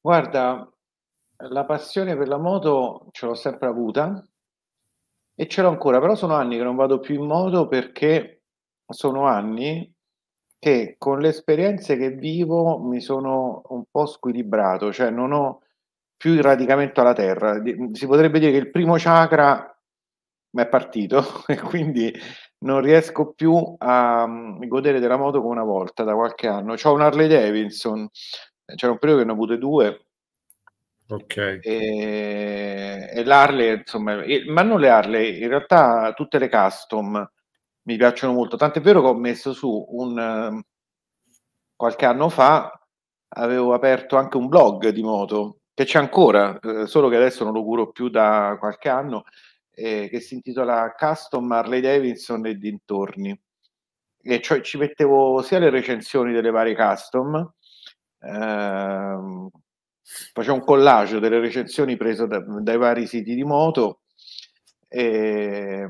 Guarda, la passione per la moto ce l'ho sempre avuta, e ce l'ho ancora, però sono anni che non vado più in moto perché sono anni che con le esperienze che vivo mi sono un po' squilibrato, cioè non ho più il radicamento alla terra. Si potrebbe dire che il primo chakra mi è partito e quindi non riesco più a um, godere della moto come una volta da qualche anno. Ho un Harley Davidson, c'era un periodo che ne ho avute due. Ok. E, e l'Harley, insomma, ma non le Harley, in realtà tutte le custom mi piacciono molto. Tant'è vero che ho messo su un qualche anno fa avevo aperto anche un blog di moto che c'è ancora, eh, solo che adesso non lo curo più da qualche anno, eh, che si intitola Custom Harley Davidson e dintorni. E cioè ci mettevo sia le recensioni delle varie custom, ehm, facevo un collage delle recensioni prese da, dai vari siti di moto, e,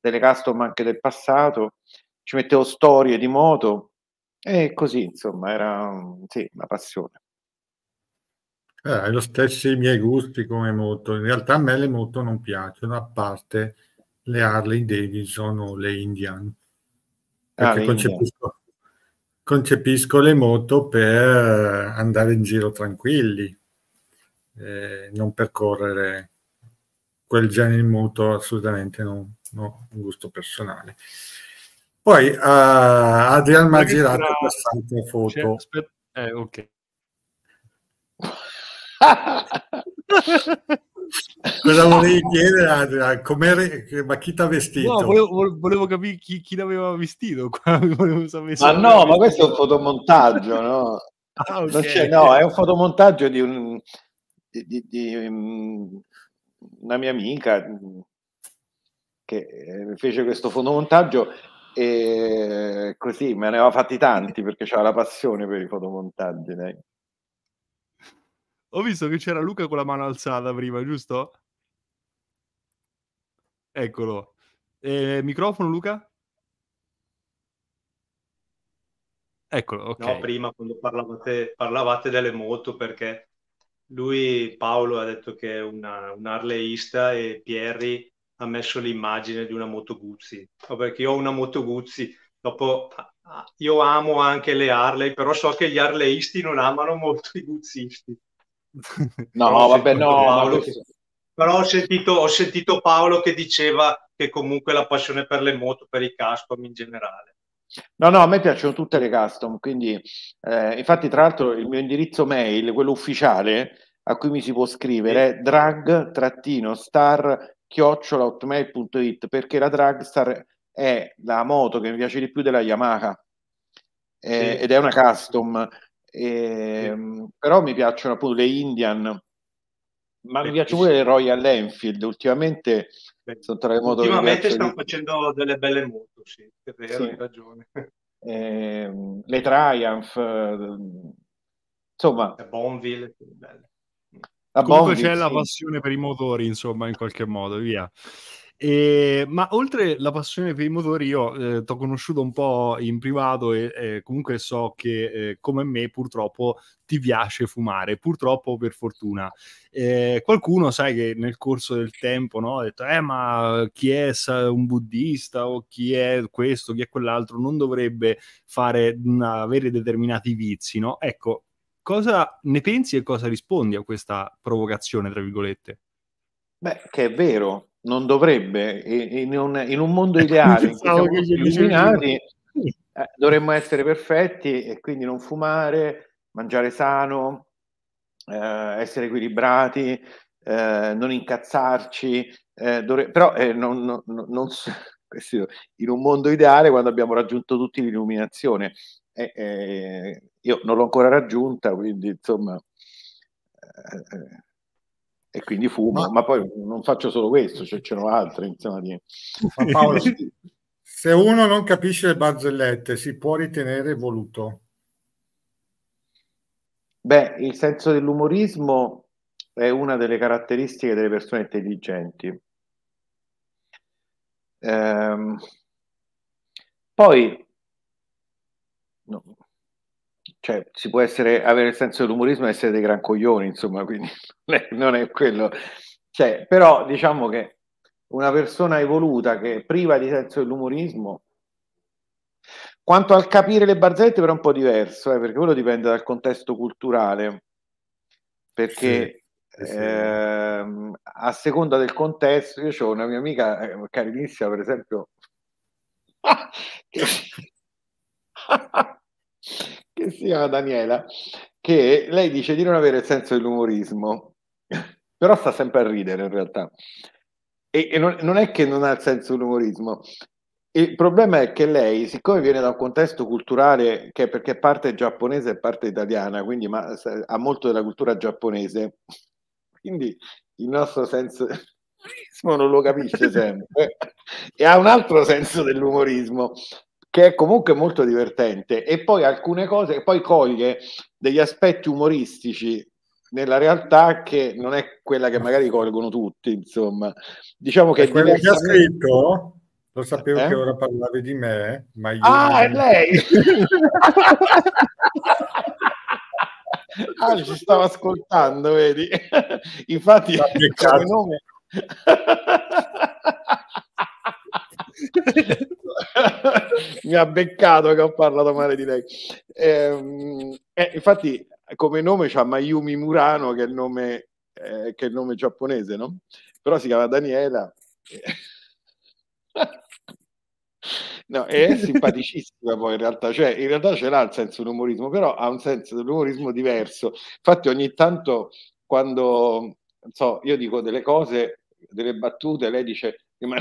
delle custom anche del passato, ci mettevo storie di moto e così insomma era sì, una passione. Eh, hai lo stesso i miei gusti come moto. In realtà a me le moto non piacciono, a parte le Harley Davidson o le Indian. Perché ah, concepisco, concepisco, le moto per andare in giro tranquilli, eh, non per correre quel genere di moto assolutamente non, no, un gusto personale. Poi uh, Adrian mi ha girato quest'altra foto. Eh, ok. Cosa volevi chiedere, Adrian? Ma chi ti ha vestito? No, volevo, volevo capire chi, chi l'aveva vestito. ma no, ma questo è un fotomontaggio, no? Ah, okay. no, è un fotomontaggio di, un, di, di, um, una mia amica che eh, fece questo fotomontaggio e così me ne aveva fatti tanti perché c'era la passione per i fotomontaggi. Dai. Ho visto che c'era Luca con la mano alzata prima, giusto? Eccolo. Eh, microfono, Luca? Eccolo, ok. No, prima quando parlavate, parlavate delle moto, perché lui, Paolo, ha detto che è una, un harleyista e Pierri ha messo l'immagine di una moto Guzzi. Perché io ho una moto Guzzi, dopo io amo anche le Harley, però so che gli harleyisti non amano molto i guzzisti. No, no vabbè, no. Paolo, che... Però ho sentito, ho sentito Paolo che diceva che comunque la passione per le moto, per i custom in generale. No, no, a me piacciono tutte le custom, quindi eh, infatti tra l'altro il mio indirizzo mail, quello ufficiale a cui mi si può scrivere è drag-star chiocciolahotmail.it perché la Dragstar è la moto che mi piace di più della Yamaha eh, sì. ed è una custom eh, sì. però mi piacciono appunto le Indian ma mi piacciono pure le Royal Enfield ultimamente sono tra le moto ultimamente stanno di... facendo delle belle moto sì, è vero, sì. hai ragione eh, le Triumph insomma le Bonville belle la Comunque c'è sì. la passione per i motori, insomma, in qualche modo, via. E, ma oltre la passione per i motori, io eh, ti ho conosciuto un po' in privato e eh, comunque so che eh, come me purtroppo ti piace fumare, purtroppo per fortuna. qualcuno sai che nel corso del tempo no, ha detto, eh ma chi è un buddista o chi è questo, chi è quell'altro, non dovrebbe fare, avere determinati vizi, no? Ecco, cosa ne pensi e cosa rispondi a questa provocazione, tra virgolette? Beh, che è vero, non dovrebbe. In un, in un mondo ideale in cui eh, dovremmo essere perfetti e quindi non fumare, mangiare sano, eh, essere equilibrati, eh, non incazzarci. Eh, dovre- però eh, non, non, non, in un mondo ideale, quando abbiamo raggiunto tutti l'illuminazione, eh, io non l'ho ancora raggiunta, quindi insomma, e quindi fumo, ma, ma, poi non faccio solo questo, cioè ce n'ho altre. Insomma, di... Paolo, se uno non capisce le barzellette, si può ritenere voluto? Beh, il senso dell'umorismo è una delle caratteristiche delle persone intelligenti. Ehm, poi no, cioè, si può essere, avere il senso dell'umorismo e essere dei gran coglioni, insomma, quindi non è quello. Cioè, però diciamo che una persona evoluta che priva di senso dell'umorismo Quanto al capire le barzellette, però è un po' diverso, eh, perché quello dipende dal contesto culturale. Perché sì, sì. Ehm, a seconda del contesto, io ho una mia amica eh, carinissima, per esempio, che, chiama Daniela, che lei dice di non avere il senso dell'umorismo, però sta sempre a ridere in realtà. E, e non, non, è che non ha il senso dell'umorismo, il problema è che lei, siccome viene da un contesto culturale che perché parte giapponese e parte italiana, quindi ma, ha molto della cultura giapponese, quindi il nostro senso dell'umorismo non lo capisce sempre e ha un altro senso dell'umorismo che è comunque molto divertente e poi alcune cose, poi coglie degli aspetti umoristici nella realtà che non è quella che magari colgono tutti, insomma. Diciamo che quello che ha scritto lo sapevo eh? che ora parlavi di me, ma io... Ah, è lei! ah, ci stava ascoltando, vedi? Infatti, come nome... mi ha beccato che ho parlato male di lei. Eh, eh, infatti, come nome c'ha Mayumi Murano, che è il nome, eh, che è il nome giapponese, no? Però si chiama Daniela. No, è simpaticissima poi in realtà, cioè in realtà ce l'ha il senso dell'umorismo, però ha un senso dell'umorismo diverso. Infatti ogni tanto quando so, io dico delle cose, delle battute, lei dice, ma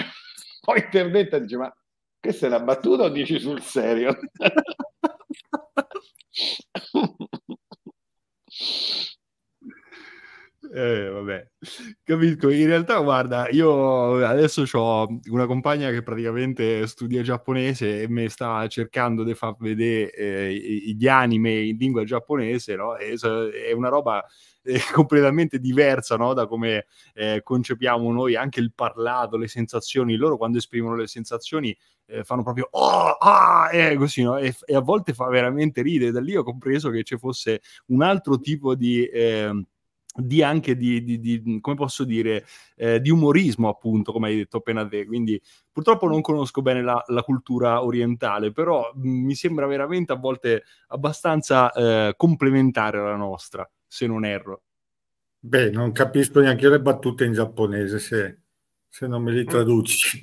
poi interventa e dice, ma questa è una battuta o dici sul serio? Eh, vabbè, capisco. In realtà, guarda, io adesso ho una compagna che praticamente studia giapponese e mi sta cercando di far vedere eh, gli anime in lingua giapponese, no? E, è una roba eh, completamente diversa no? da come eh, concepiamo noi anche il parlato, le sensazioni. Loro quando esprimono le sensazioni eh, fanno proprio oh, ah, eh, così, no? E, e, a volte fa veramente ridere. Da lì ho compreso che ci fosse un altro tipo di ehm, di anche di, di, di, come posso dire, eh, di umorismo, appunto, come hai detto appena te. Quindi purtroppo non conosco bene la, la cultura orientale, però mh, mi sembra veramente a volte abbastanza eh, complementare alla nostra, se non erro. Beh, non capisco neanche io le battute in giapponese se, se non me li traduci.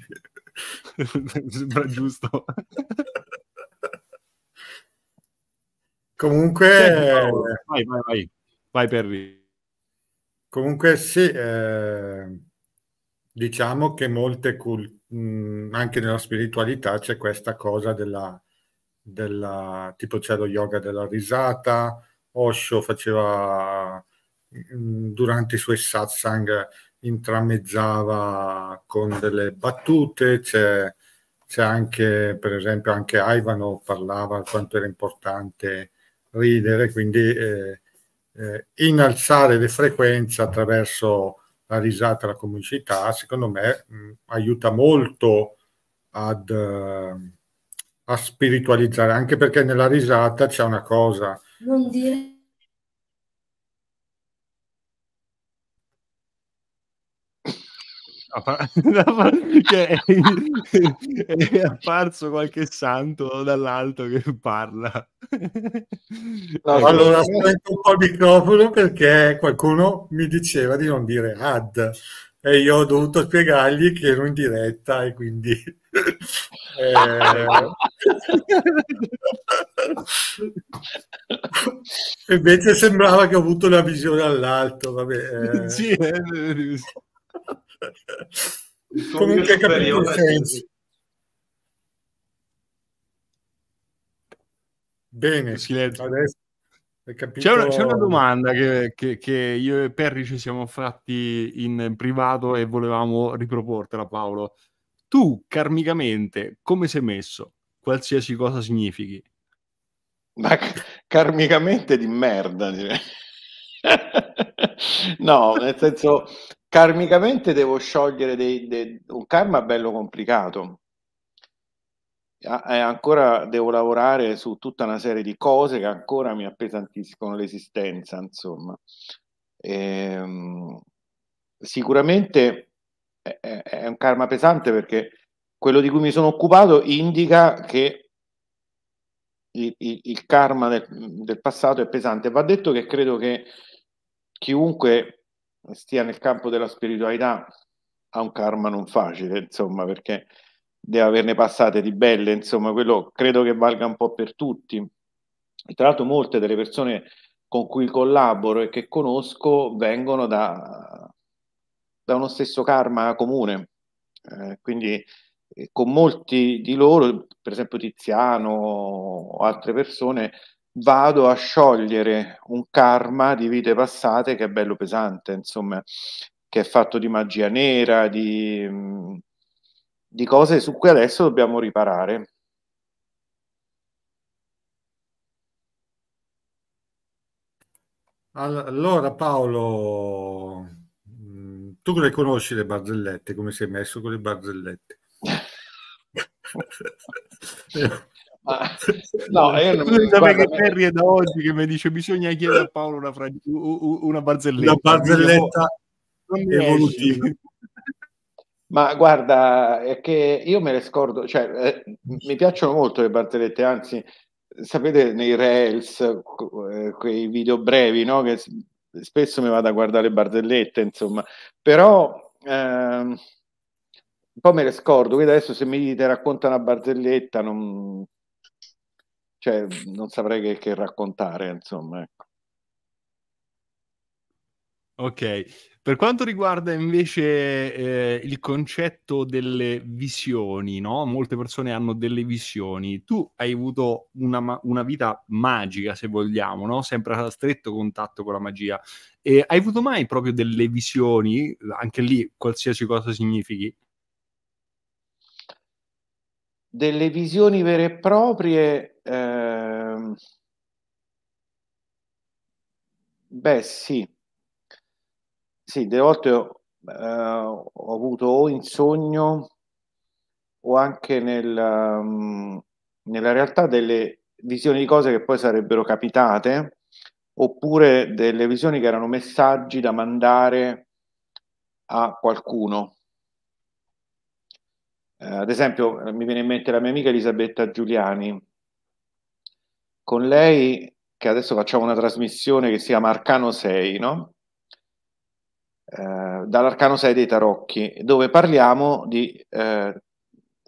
sembra giusto. Comunque... Senti, vai, vai, vai. Vai Perry. Comunque sì, eh, diciamo che molte cult- mh, anche nella spiritualità c'è questa cosa della, della tipo c'è lo yoga della risata, Osho faceva mh, durante i suoi satsang intramezzava con delle battute, c'è, c'è anche per esempio anche Ivano parlava quanto era importante ridere, quindi eh, eh, innalzare le frequenze attraverso la risata e la comicità, secondo me mh, aiuta molto ad, uh, a spiritualizzare, anche perché nella risata c'è una cosa. Non dire è, è, apparso qualche santo dall'alto che parla. No, ecco. allora spento un po' il microfono perché qualcuno mi diceva di non dire ad e io ho dovuto spiegargli che ero in diretta e quindi eh... invece sembrava che ho avuto una visione all'alto vabbè, eh... sì, eh... Comunque capito il senso. Bene, silenzio. Adesso c'è una, c'è una, domanda che, che, che, io e Perry ci siamo fatti in privato e volevamo riproportela, Paolo. Tu, karmicamente, come sei messo? Qualsiasi cosa significhi. Ma karmicamente di merda, direi. no, nel senso, karmicamente devo sciogliere dei, dei, un karma bello complicato. E ancora devo lavorare su tutta una serie di cose che ancora mi appesantiscono l'esistenza, insomma. E, ehm, sicuramente è, è un karma pesante perché quello di cui mi sono occupato indica che il, il, il karma del, del, passato è pesante. Va detto che credo che chiunque stia nel campo della spiritualità ha un karma non facile, insomma, perché deve averne passate di belle, insomma, quello credo che valga un po' per tutti. E tra l'altro molte delle persone con cui collaboro e che conosco vengono da, da uno stesso karma comune. Eh, quindi eh, con molti di loro, per esempio Tiziano o altre persone, vado a sciogliere un karma di vite passate che è bello pesante, insomma, che è fatto di magia nera, di, di cose su cui adesso dobbiamo riparare. Allora Paolo, mm, tu le conosci le barzellette? Come sei messo con le barzellette? no, io non che Terry è da oggi che mi dice bisogna chiedere a Paolo una, fra... una barzelletta. Una barzelletta evolutiva. Ma guarda, è che io me le scordo, cioè eh, mi piacciono molto le barzellette, anzi, sapete nei Reels, eh, quei video brevi, no? Che spesso mi vado a guardare barzellette, insomma, però ehm, un po' me le scordo, quindi adesso se mi dite racconta una barzelletta non, cioè, non saprei che, che raccontare, insomma. Ecco. Ok, per quanto riguarda invece eh, il concetto delle visioni, no? Molte persone hanno delle visioni. Tu hai avuto una, una vita magica, se vogliamo, no? Sempre a stretto contatto con la magia. E hai avuto mai proprio delle visioni, anche lì, qualsiasi cosa significhi? delle visioni vere e proprie, eh, beh sì, sì, delle volte ho, eh, ho avuto o in sogno o anche nel, um, nella realtà delle visioni di cose che poi sarebbero capitate, oppure delle visioni che erano messaggi da mandare a qualcuno. Eh, ad esempio, mi viene in mente la mia amica Elisabetta Giuliani. Con lei, che adesso facciamo una trasmissione che si chiama Arcano 6, no? Eh, dall'Arcano 6 dei Tarocchi, dove parliamo di eh,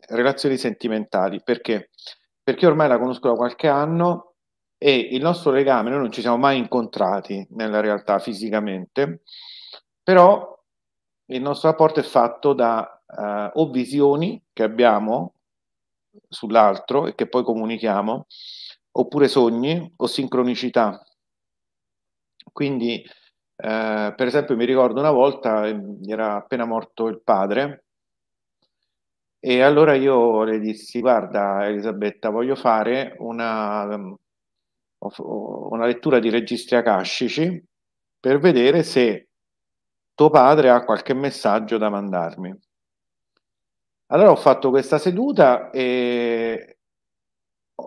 relazioni sentimentali. Perché? Perché ormai la conosco da qualche anno e il nostro legame, noi non ci siamo mai incontrati nella realtà fisicamente, però il nostro rapporto è fatto da uh, o visioni che abbiamo sull'altro e che poi comunichiamo, oppure sogni o sincronicità. Quindi, uh, per esempio, mi ricordo una volta, era appena morto il padre, e allora io le dissi, guarda Elisabetta, voglio fare una, una lettura di registri akashici per vedere se tuo padre ha qualche messaggio da mandarmi. Allora ho fatto questa seduta e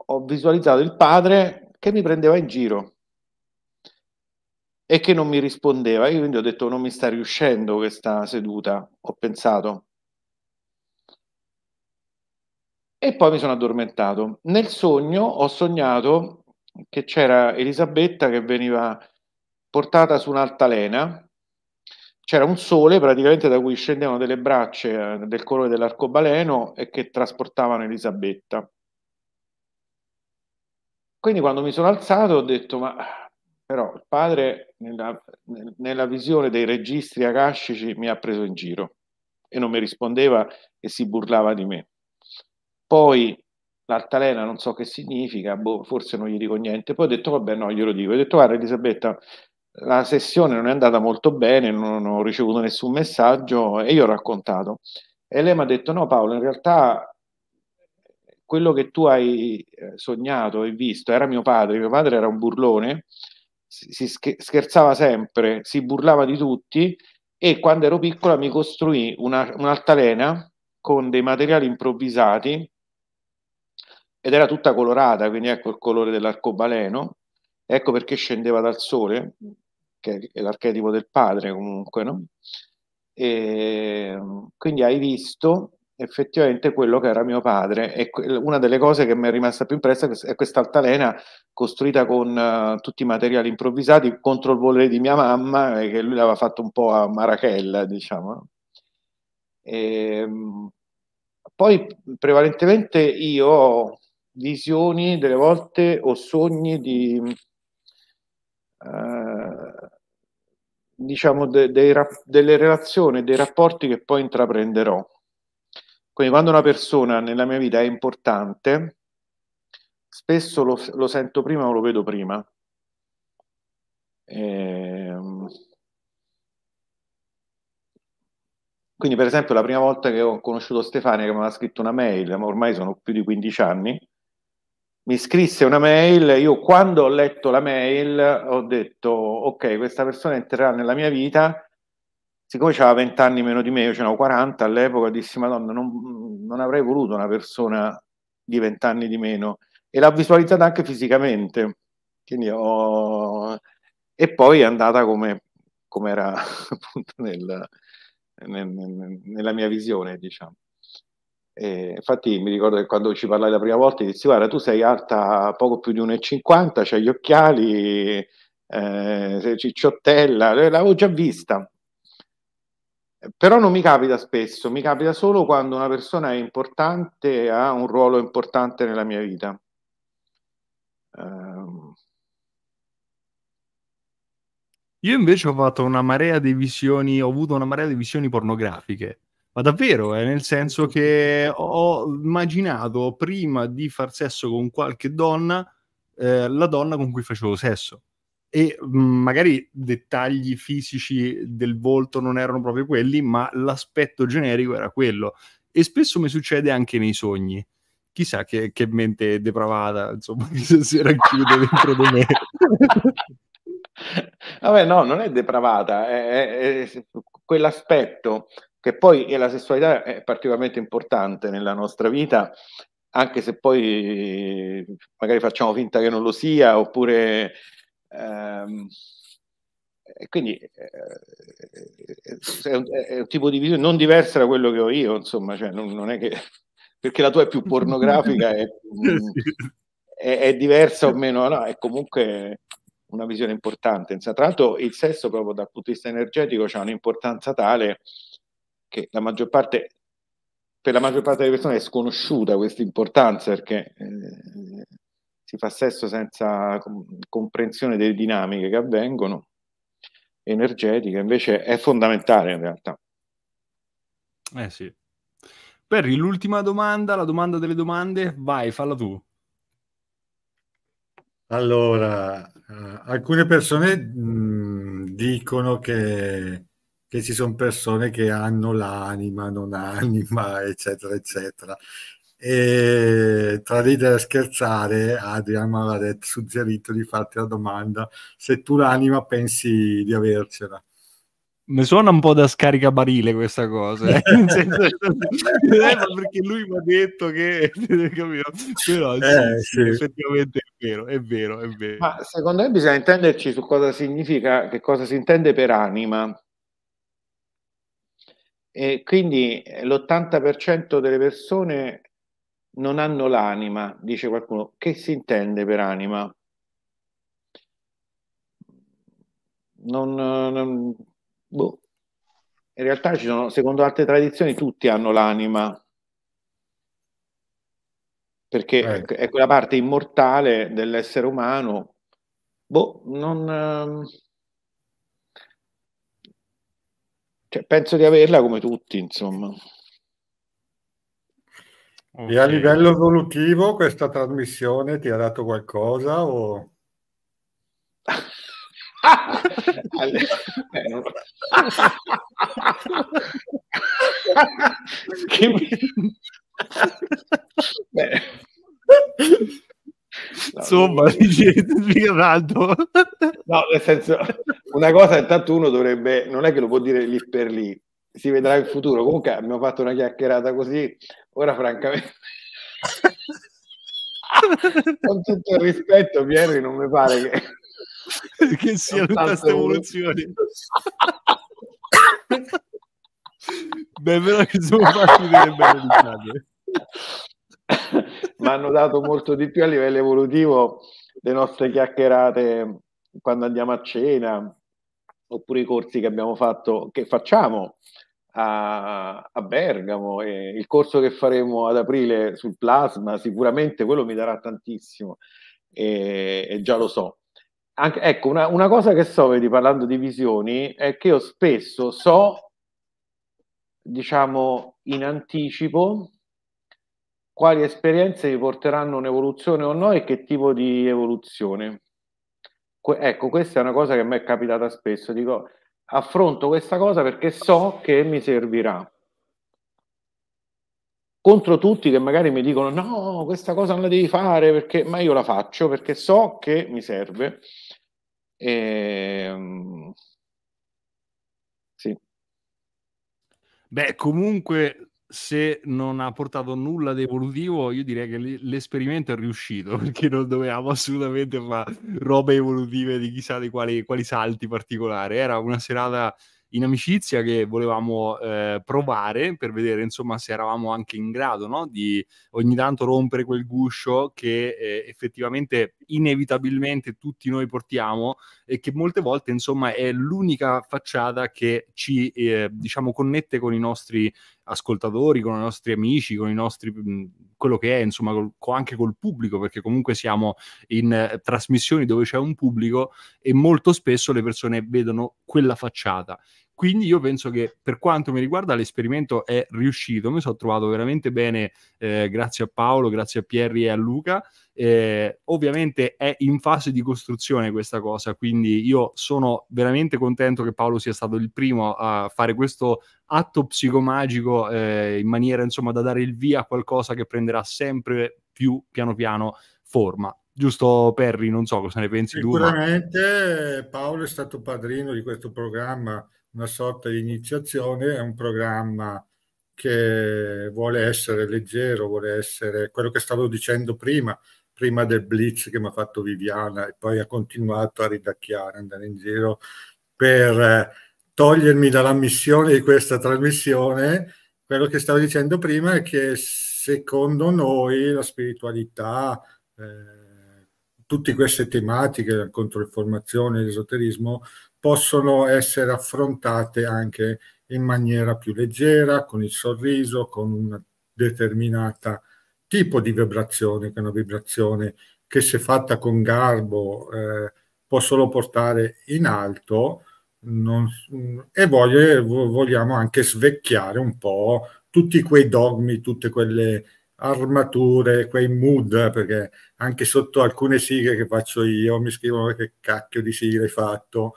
ho visualizzato il padre che mi prendeva in giro e che non mi rispondeva. Io quindi ho detto non mi sta riuscendo questa seduta, ho pensato. E poi mi sono addormentato. Nel sogno ho sognato che c'era Elisabetta che veniva portata su un'altalena c'era un sole praticamente da cui scendevano delle braccia del colore dell'arcobaleno e che trasportavano Elisabetta. Quindi quando mi sono alzato ho detto, ma però il padre nella, nella visione dei registri akashici mi ha preso in giro e non mi rispondeva e si burlava di me. Poi l'altalena non so che significa, boh, forse non gli dico niente. Poi ho detto, vabbè, no, glielo dico. Ho detto, guarda Elisabetta, la sessione non è andata molto bene, non ho ricevuto nessun messaggio e io ho raccontato. E lei mi ha detto: No, Paolo, in realtà quello che tu hai eh, sognato e visto era mio padre. Mio padre era un burlone, si scherzava sempre, si burlava di tutti e quando ero piccola mi costruì una, un'altalena con dei materiali improvvisati ed era tutta colorata, quindi ecco il colore dell'arcobaleno. Ecco perché scendeva dal sole, che è l'archetipo del padre comunque, no? E, quindi hai visto, effettivamente quello che era mio padre. E una delle cose che mi è rimasta più impressa è questa altalena costruita con uh, tutti i materiali improvvisati contro il volere di mia mamma e che lui l'aveva fatto un po' a Marachella diciamo. E, ehm, poi prevalentemente io ho visioni delle volte o sogni di uh, diciamo de, de, delle relazioni dei rapporti che poi intraprenderò quindi quando una persona nella mia vita è importante, spesso lo, lo sento prima o lo vedo prima. Ehm... Quindi, per esempio, la prima volta che ho conosciuto Stefania, che mi aveva scritto una mail, ma ormai sono più di 15 anni, mi scrisse una mail. Io, quando ho letto la mail, ho detto: Ok, questa persona entrerà nella mia vita siccome aveva 20 anni meno di me, io ce n'avevo 40 all'epoca, dissi Madonna, non, non avrei voluto una persona di 20 anni di meno e l'ha visualizzata anche fisicamente. Quindi ho... E poi è andata come, come era appunto nel, nel, nella mia visione, diciamo. E infatti mi ricordo che quando ci parlai la prima volta dissi guarda tu sei alta poco più di 1,50, c'hai gli occhiali, eh, sei cicciottella, l'avevo già vista però non mi capita spesso, mi capita solo quando una persona è importante, ha un ruolo importante nella mia vita. Um... Io invece ho fatto una marea di visioni, ho avuto una marea di visioni pornografiche, ma davvero, eh, nel senso che ho immaginato prima di far sesso con qualche donna, eh, la donna con cui facevo sesso e mh, mm, magari dettagli fisici del volto non erano proprio quelli, ma l'aspetto generico era quello. E spesso mi succede anche nei sogni. Chissà che, che mente depravata, insomma, che si racchiude dentro di me. Vabbè, no, non è depravata, è, è, è quell'aspetto che poi la sessualità è particolarmente importante nella nostra vita, anche se poi magari facciamo finta che non lo sia, oppure Ehm, e quindi eh, è, un, è, un, tipo di visione non diversa da quello che ho io, insomma, cioè non, non è che perché la tua è più pornografica, è, è, è, diversa o meno, no, è comunque una visione importante. Tra l'altro il sesso proprio dal punto di vista energetico ha un'importanza tale che la maggior parte, per la maggior parte delle persone è sconosciuta questa importanza perché eh, si fa sesso senza comprensione delle dinamiche che avvengono, energetiche, invece è fondamentale in realtà. Eh sì. Perry, l'ultima domanda, la domanda delle domande, vai, falla tu. Allora, eh, alcune persone mh, dicono che, che ci sono persone che hanno l'anima, non anima, eccetera, eccetera. E tra ridere e scherzare, Adrian mi aveva detto, suggerito di farti la domanda se tu l'anima pensi di avercela. Mi suona un po' da scaricabarile questa cosa, eh? senso, eh, perché lui mi ha detto che, però sì, eh, sì, sì. effettivamente è vero, è vero, è vero. Ma secondo me bisogna intenderci su cosa significa, che cosa si intende per anima. E quindi l'80% delle persone non hanno l'anima, dice qualcuno. Che si intende per anima? Non, non boh. In realtà ci sono, secondo altre tradizioni, tutti hanno l'anima, perché eh. è quella parte immortale dell'essere umano. Boh, non... Cioè, penso di averla come tutti, insomma. Okay. E a livello evolutivo questa trasmissione ti ha dato qualcosa o... Beh. Insomma, dice mica tanto. No, nel senso, una cosa intanto uno dovrebbe, non è che lo può dire lì per lì, si vedrà in futuro. Comunque abbiamo fatto una chiacchierata così, ora francamente... con tutto il rispetto, Pieri, non mi pare che, che siano queste evoluzioni. Beh, però che sono fatti delle belle risate. Mi hanno dato molto di più a livello evolutivo le nostre chiacchierate quando andiamo a cena, oppure i corsi che abbiamo fatto, che facciamo a, a Bergamo e il corso che faremo ad aprile sul plasma, sicuramente quello mi darà tantissimo e, e già lo so. Anche, ecco, una, una, cosa che so, vedi, parlando di visioni, è che io spesso so, diciamo, in anticipo quali esperienze vi porteranno un'evoluzione o no e che tipo di evoluzione. Que- ecco, questa è una cosa che mi è capitata spesso. Dico, affronto questa cosa perché so che mi servirà. Contro tutti che magari mi dicono no, questa cosa non la devi fare perché, ma io la faccio perché so che mi serve. E, ehm, sì. Beh, comunque se non ha portato nulla di evolutivo, io direi che l'esperimento è riuscito perché non dovevamo assolutamente fare robe evolutive di chissà di quali, quali salti particolari. Era una serata in amicizia che volevamo eh, provare per vedere insomma se eravamo anche in grado no? di ogni tanto rompere quel guscio che eh, effettivamente inevitabilmente tutti noi portiamo e che molte volte insomma è l'unica facciata che ci eh, diciamo connette con i nostri ascoltatori, con i nostri amici, con i nostri quello che è insomma col, anche col pubblico perché comunque siamo in eh, trasmissioni dove c'è un pubblico e molto spesso le persone vedono quella facciata quindi io penso che per quanto mi riguarda l'esperimento è riuscito, mi sono trovato veramente bene eh, grazie a Paolo, grazie a Pierri e a Luca. Eh, ovviamente è in fase di costruzione questa cosa, quindi io sono veramente contento che Paolo sia stato il primo a fare questo atto psicomagico eh, in maniera insomma da dare il via a qualcosa che prenderà sempre più piano piano forma. Giusto Perry, non so cosa ne pensi tu. Sicuramente Paolo è stato padrino di questo programma una sorta di iniziazione, è un programma che vuole essere leggero, vuole essere quello che stavo dicendo prima, prima del blitz che mi ha fatto Viviana e poi ha continuato a ridacchiare, andare in giro per eh, togliermi dalla missione di questa trasmissione. Quello che stavo dicendo prima è che secondo noi la spiritualità, eh, tutte queste tematiche, la controinformazione, l'esoterismo, possono essere affrontate anche in maniera più leggera, con il sorriso, con un determinato tipo di vibrazione, che è una vibrazione che se fatta con garbo eh, può solo portare in alto non, e voglio, vogliamo anche svecchiare un po' tutti quei dogmi, tutte quelle armature, quei mood, perché anche sotto alcune sighe che faccio io mi scrivono che cacchio di sigla hai fatto,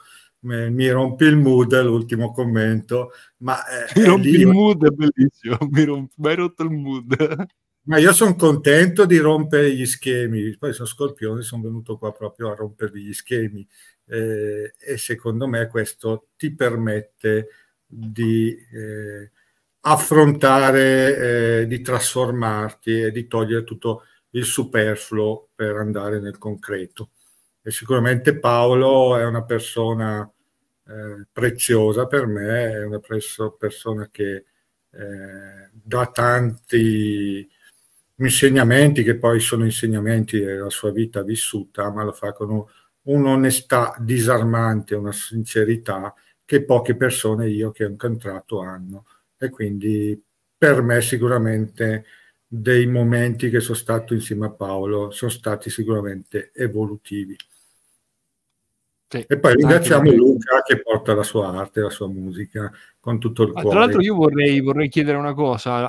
mi rompi il mood, l'ultimo commento, ma... Eh, mi rompi lì... il mood, è bellissimo, mi, romp... mi hai rotto il mood. Ma io sono contento di rompere gli schemi, poi sono scorpione, sono venuto qua proprio a rompervi gli schemi eh, e secondo me questo ti permette di eh, affrontare, eh, di trasformarti e di togliere tutto il superfluo per andare nel concreto. E sicuramente Paolo è una persona eh, preziosa per me, è una persona che eh, dà tanti insegnamenti che poi sono insegnamenti della sua vita vissuta, ma lo fa con un'onestà disarmante, una sincerità che poche persone io che ho incontrato hanno. E quindi per me sicuramente dei momenti che sono stato insieme a Paolo sono stati sicuramente evolutivi. Sì, e poi ringraziamo Luca che porta la sua arte, la sua musica con tutto il cuore. Tra l'altro io vorrei, vorrei chiedere una cosa,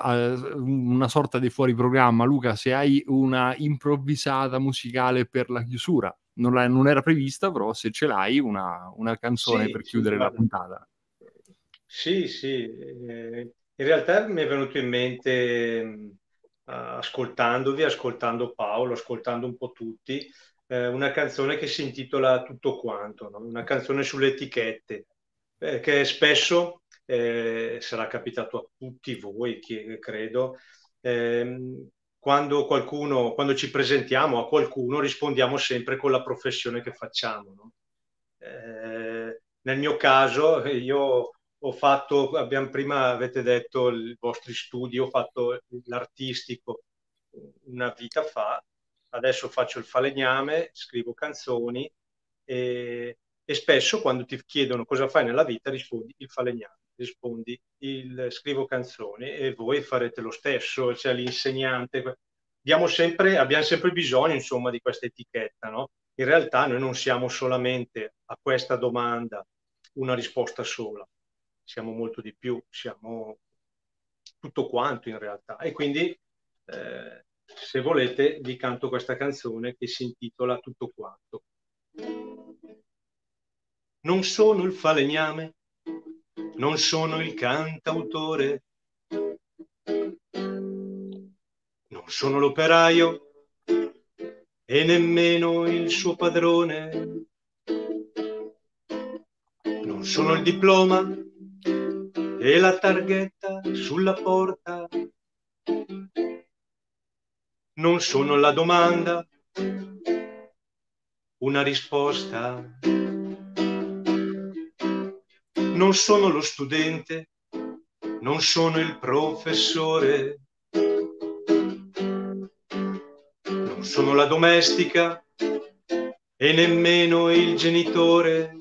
una sorta di fuori programma. Luca, se hai una improvvisata musicale per la chiusura, non, la, non era prevista, però se ce l'hai una, una canzone sì, per chiudere sì, la puntata. Sì, sì. Eh, in realtà mi è venuto in mente, uh, ascoltandovi, ascoltando Paolo, ascoltando un po' tutti, eh, una canzone che si intitola Tutto quanto, no? una canzone sulle etichette, eh, che spesso eh, sarà capitato a tutti voi, credo, ehm, quando, qualcuno, quando ci presentiamo a qualcuno rispondiamo sempre con la professione che facciamo. No? Eh, nel mio caso io ho fatto, abbiamo prima, avete detto, i vostri studi, ho fatto l'artistico una vita fa, adesso faccio il falegname, scrivo canzoni e, e spesso quando ti chiedono cosa fai nella vita rispondi il falegname, rispondi il, scrivo canzoni e voi farete lo stesso, cioè l'insegnante. Sempre, abbiamo sempre bisogno insomma di questa etichetta, no? In realtà noi non siamo solamente a questa domanda una risposta sola, siamo molto di più, siamo tutto quanto in realtà. E quindi, eh, se volete, vi canto questa canzone che si intitola Tutto quanto. Non sono il falegname, non sono il cantautore, non sono l'operaio e nemmeno il suo padrone. Non sono il diploma e la targhetta sulla porta. Non sono la domanda, una risposta. Non sono lo studente, non sono il professore. Non sono la domestica e nemmeno il genitore.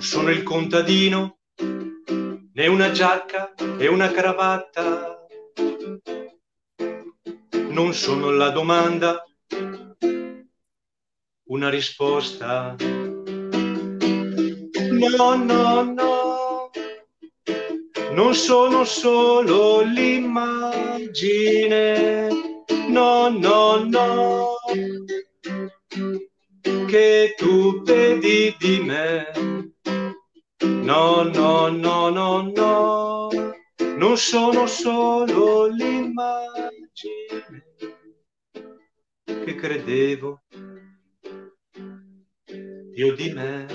sono il contadino, né una giacca e una cravatta. Non sono la domanda, una risposta. No, no, no, non sono solo l'immagine. No, no, no, che tu vedi di me. No, no, no, no, no, non sono solo l'immagine che credevo io di me.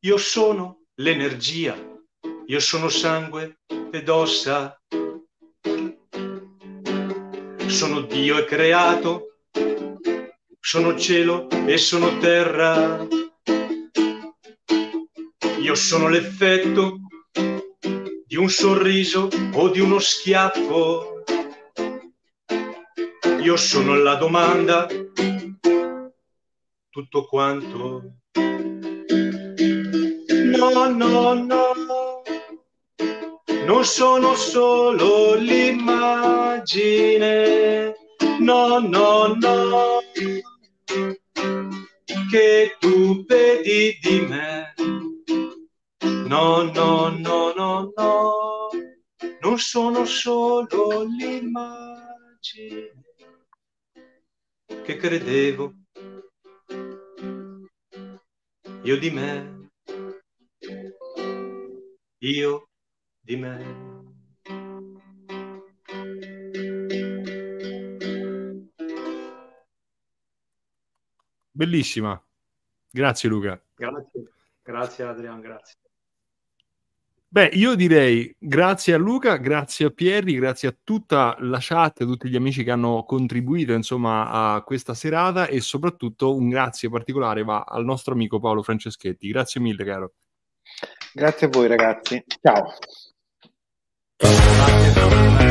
Io sono l'energia, io sono sangue ed ossa. Sono Dio e creato, sono cielo e sono terra io sono l'effetto di un sorriso o di uno schiaffo. Io sono la domanda, tutto quanto. No, no, no, non sono solo l'immagine. No, no, no, non sono solo l'immagine che credevo io di me, io di me. Bellissima. Grazie Luca. Grazie, grazie Adriano, grazie. Beh, io direi grazie a Luca, grazie a Pierri, grazie a tutta la chat, a tutti gli amici che hanno contribuito insomma, a questa serata e soprattutto un grazie particolare va al nostro amico Paolo Franceschetti. Grazie mille, caro. Grazie a voi ragazzi. Ciao. Ciao.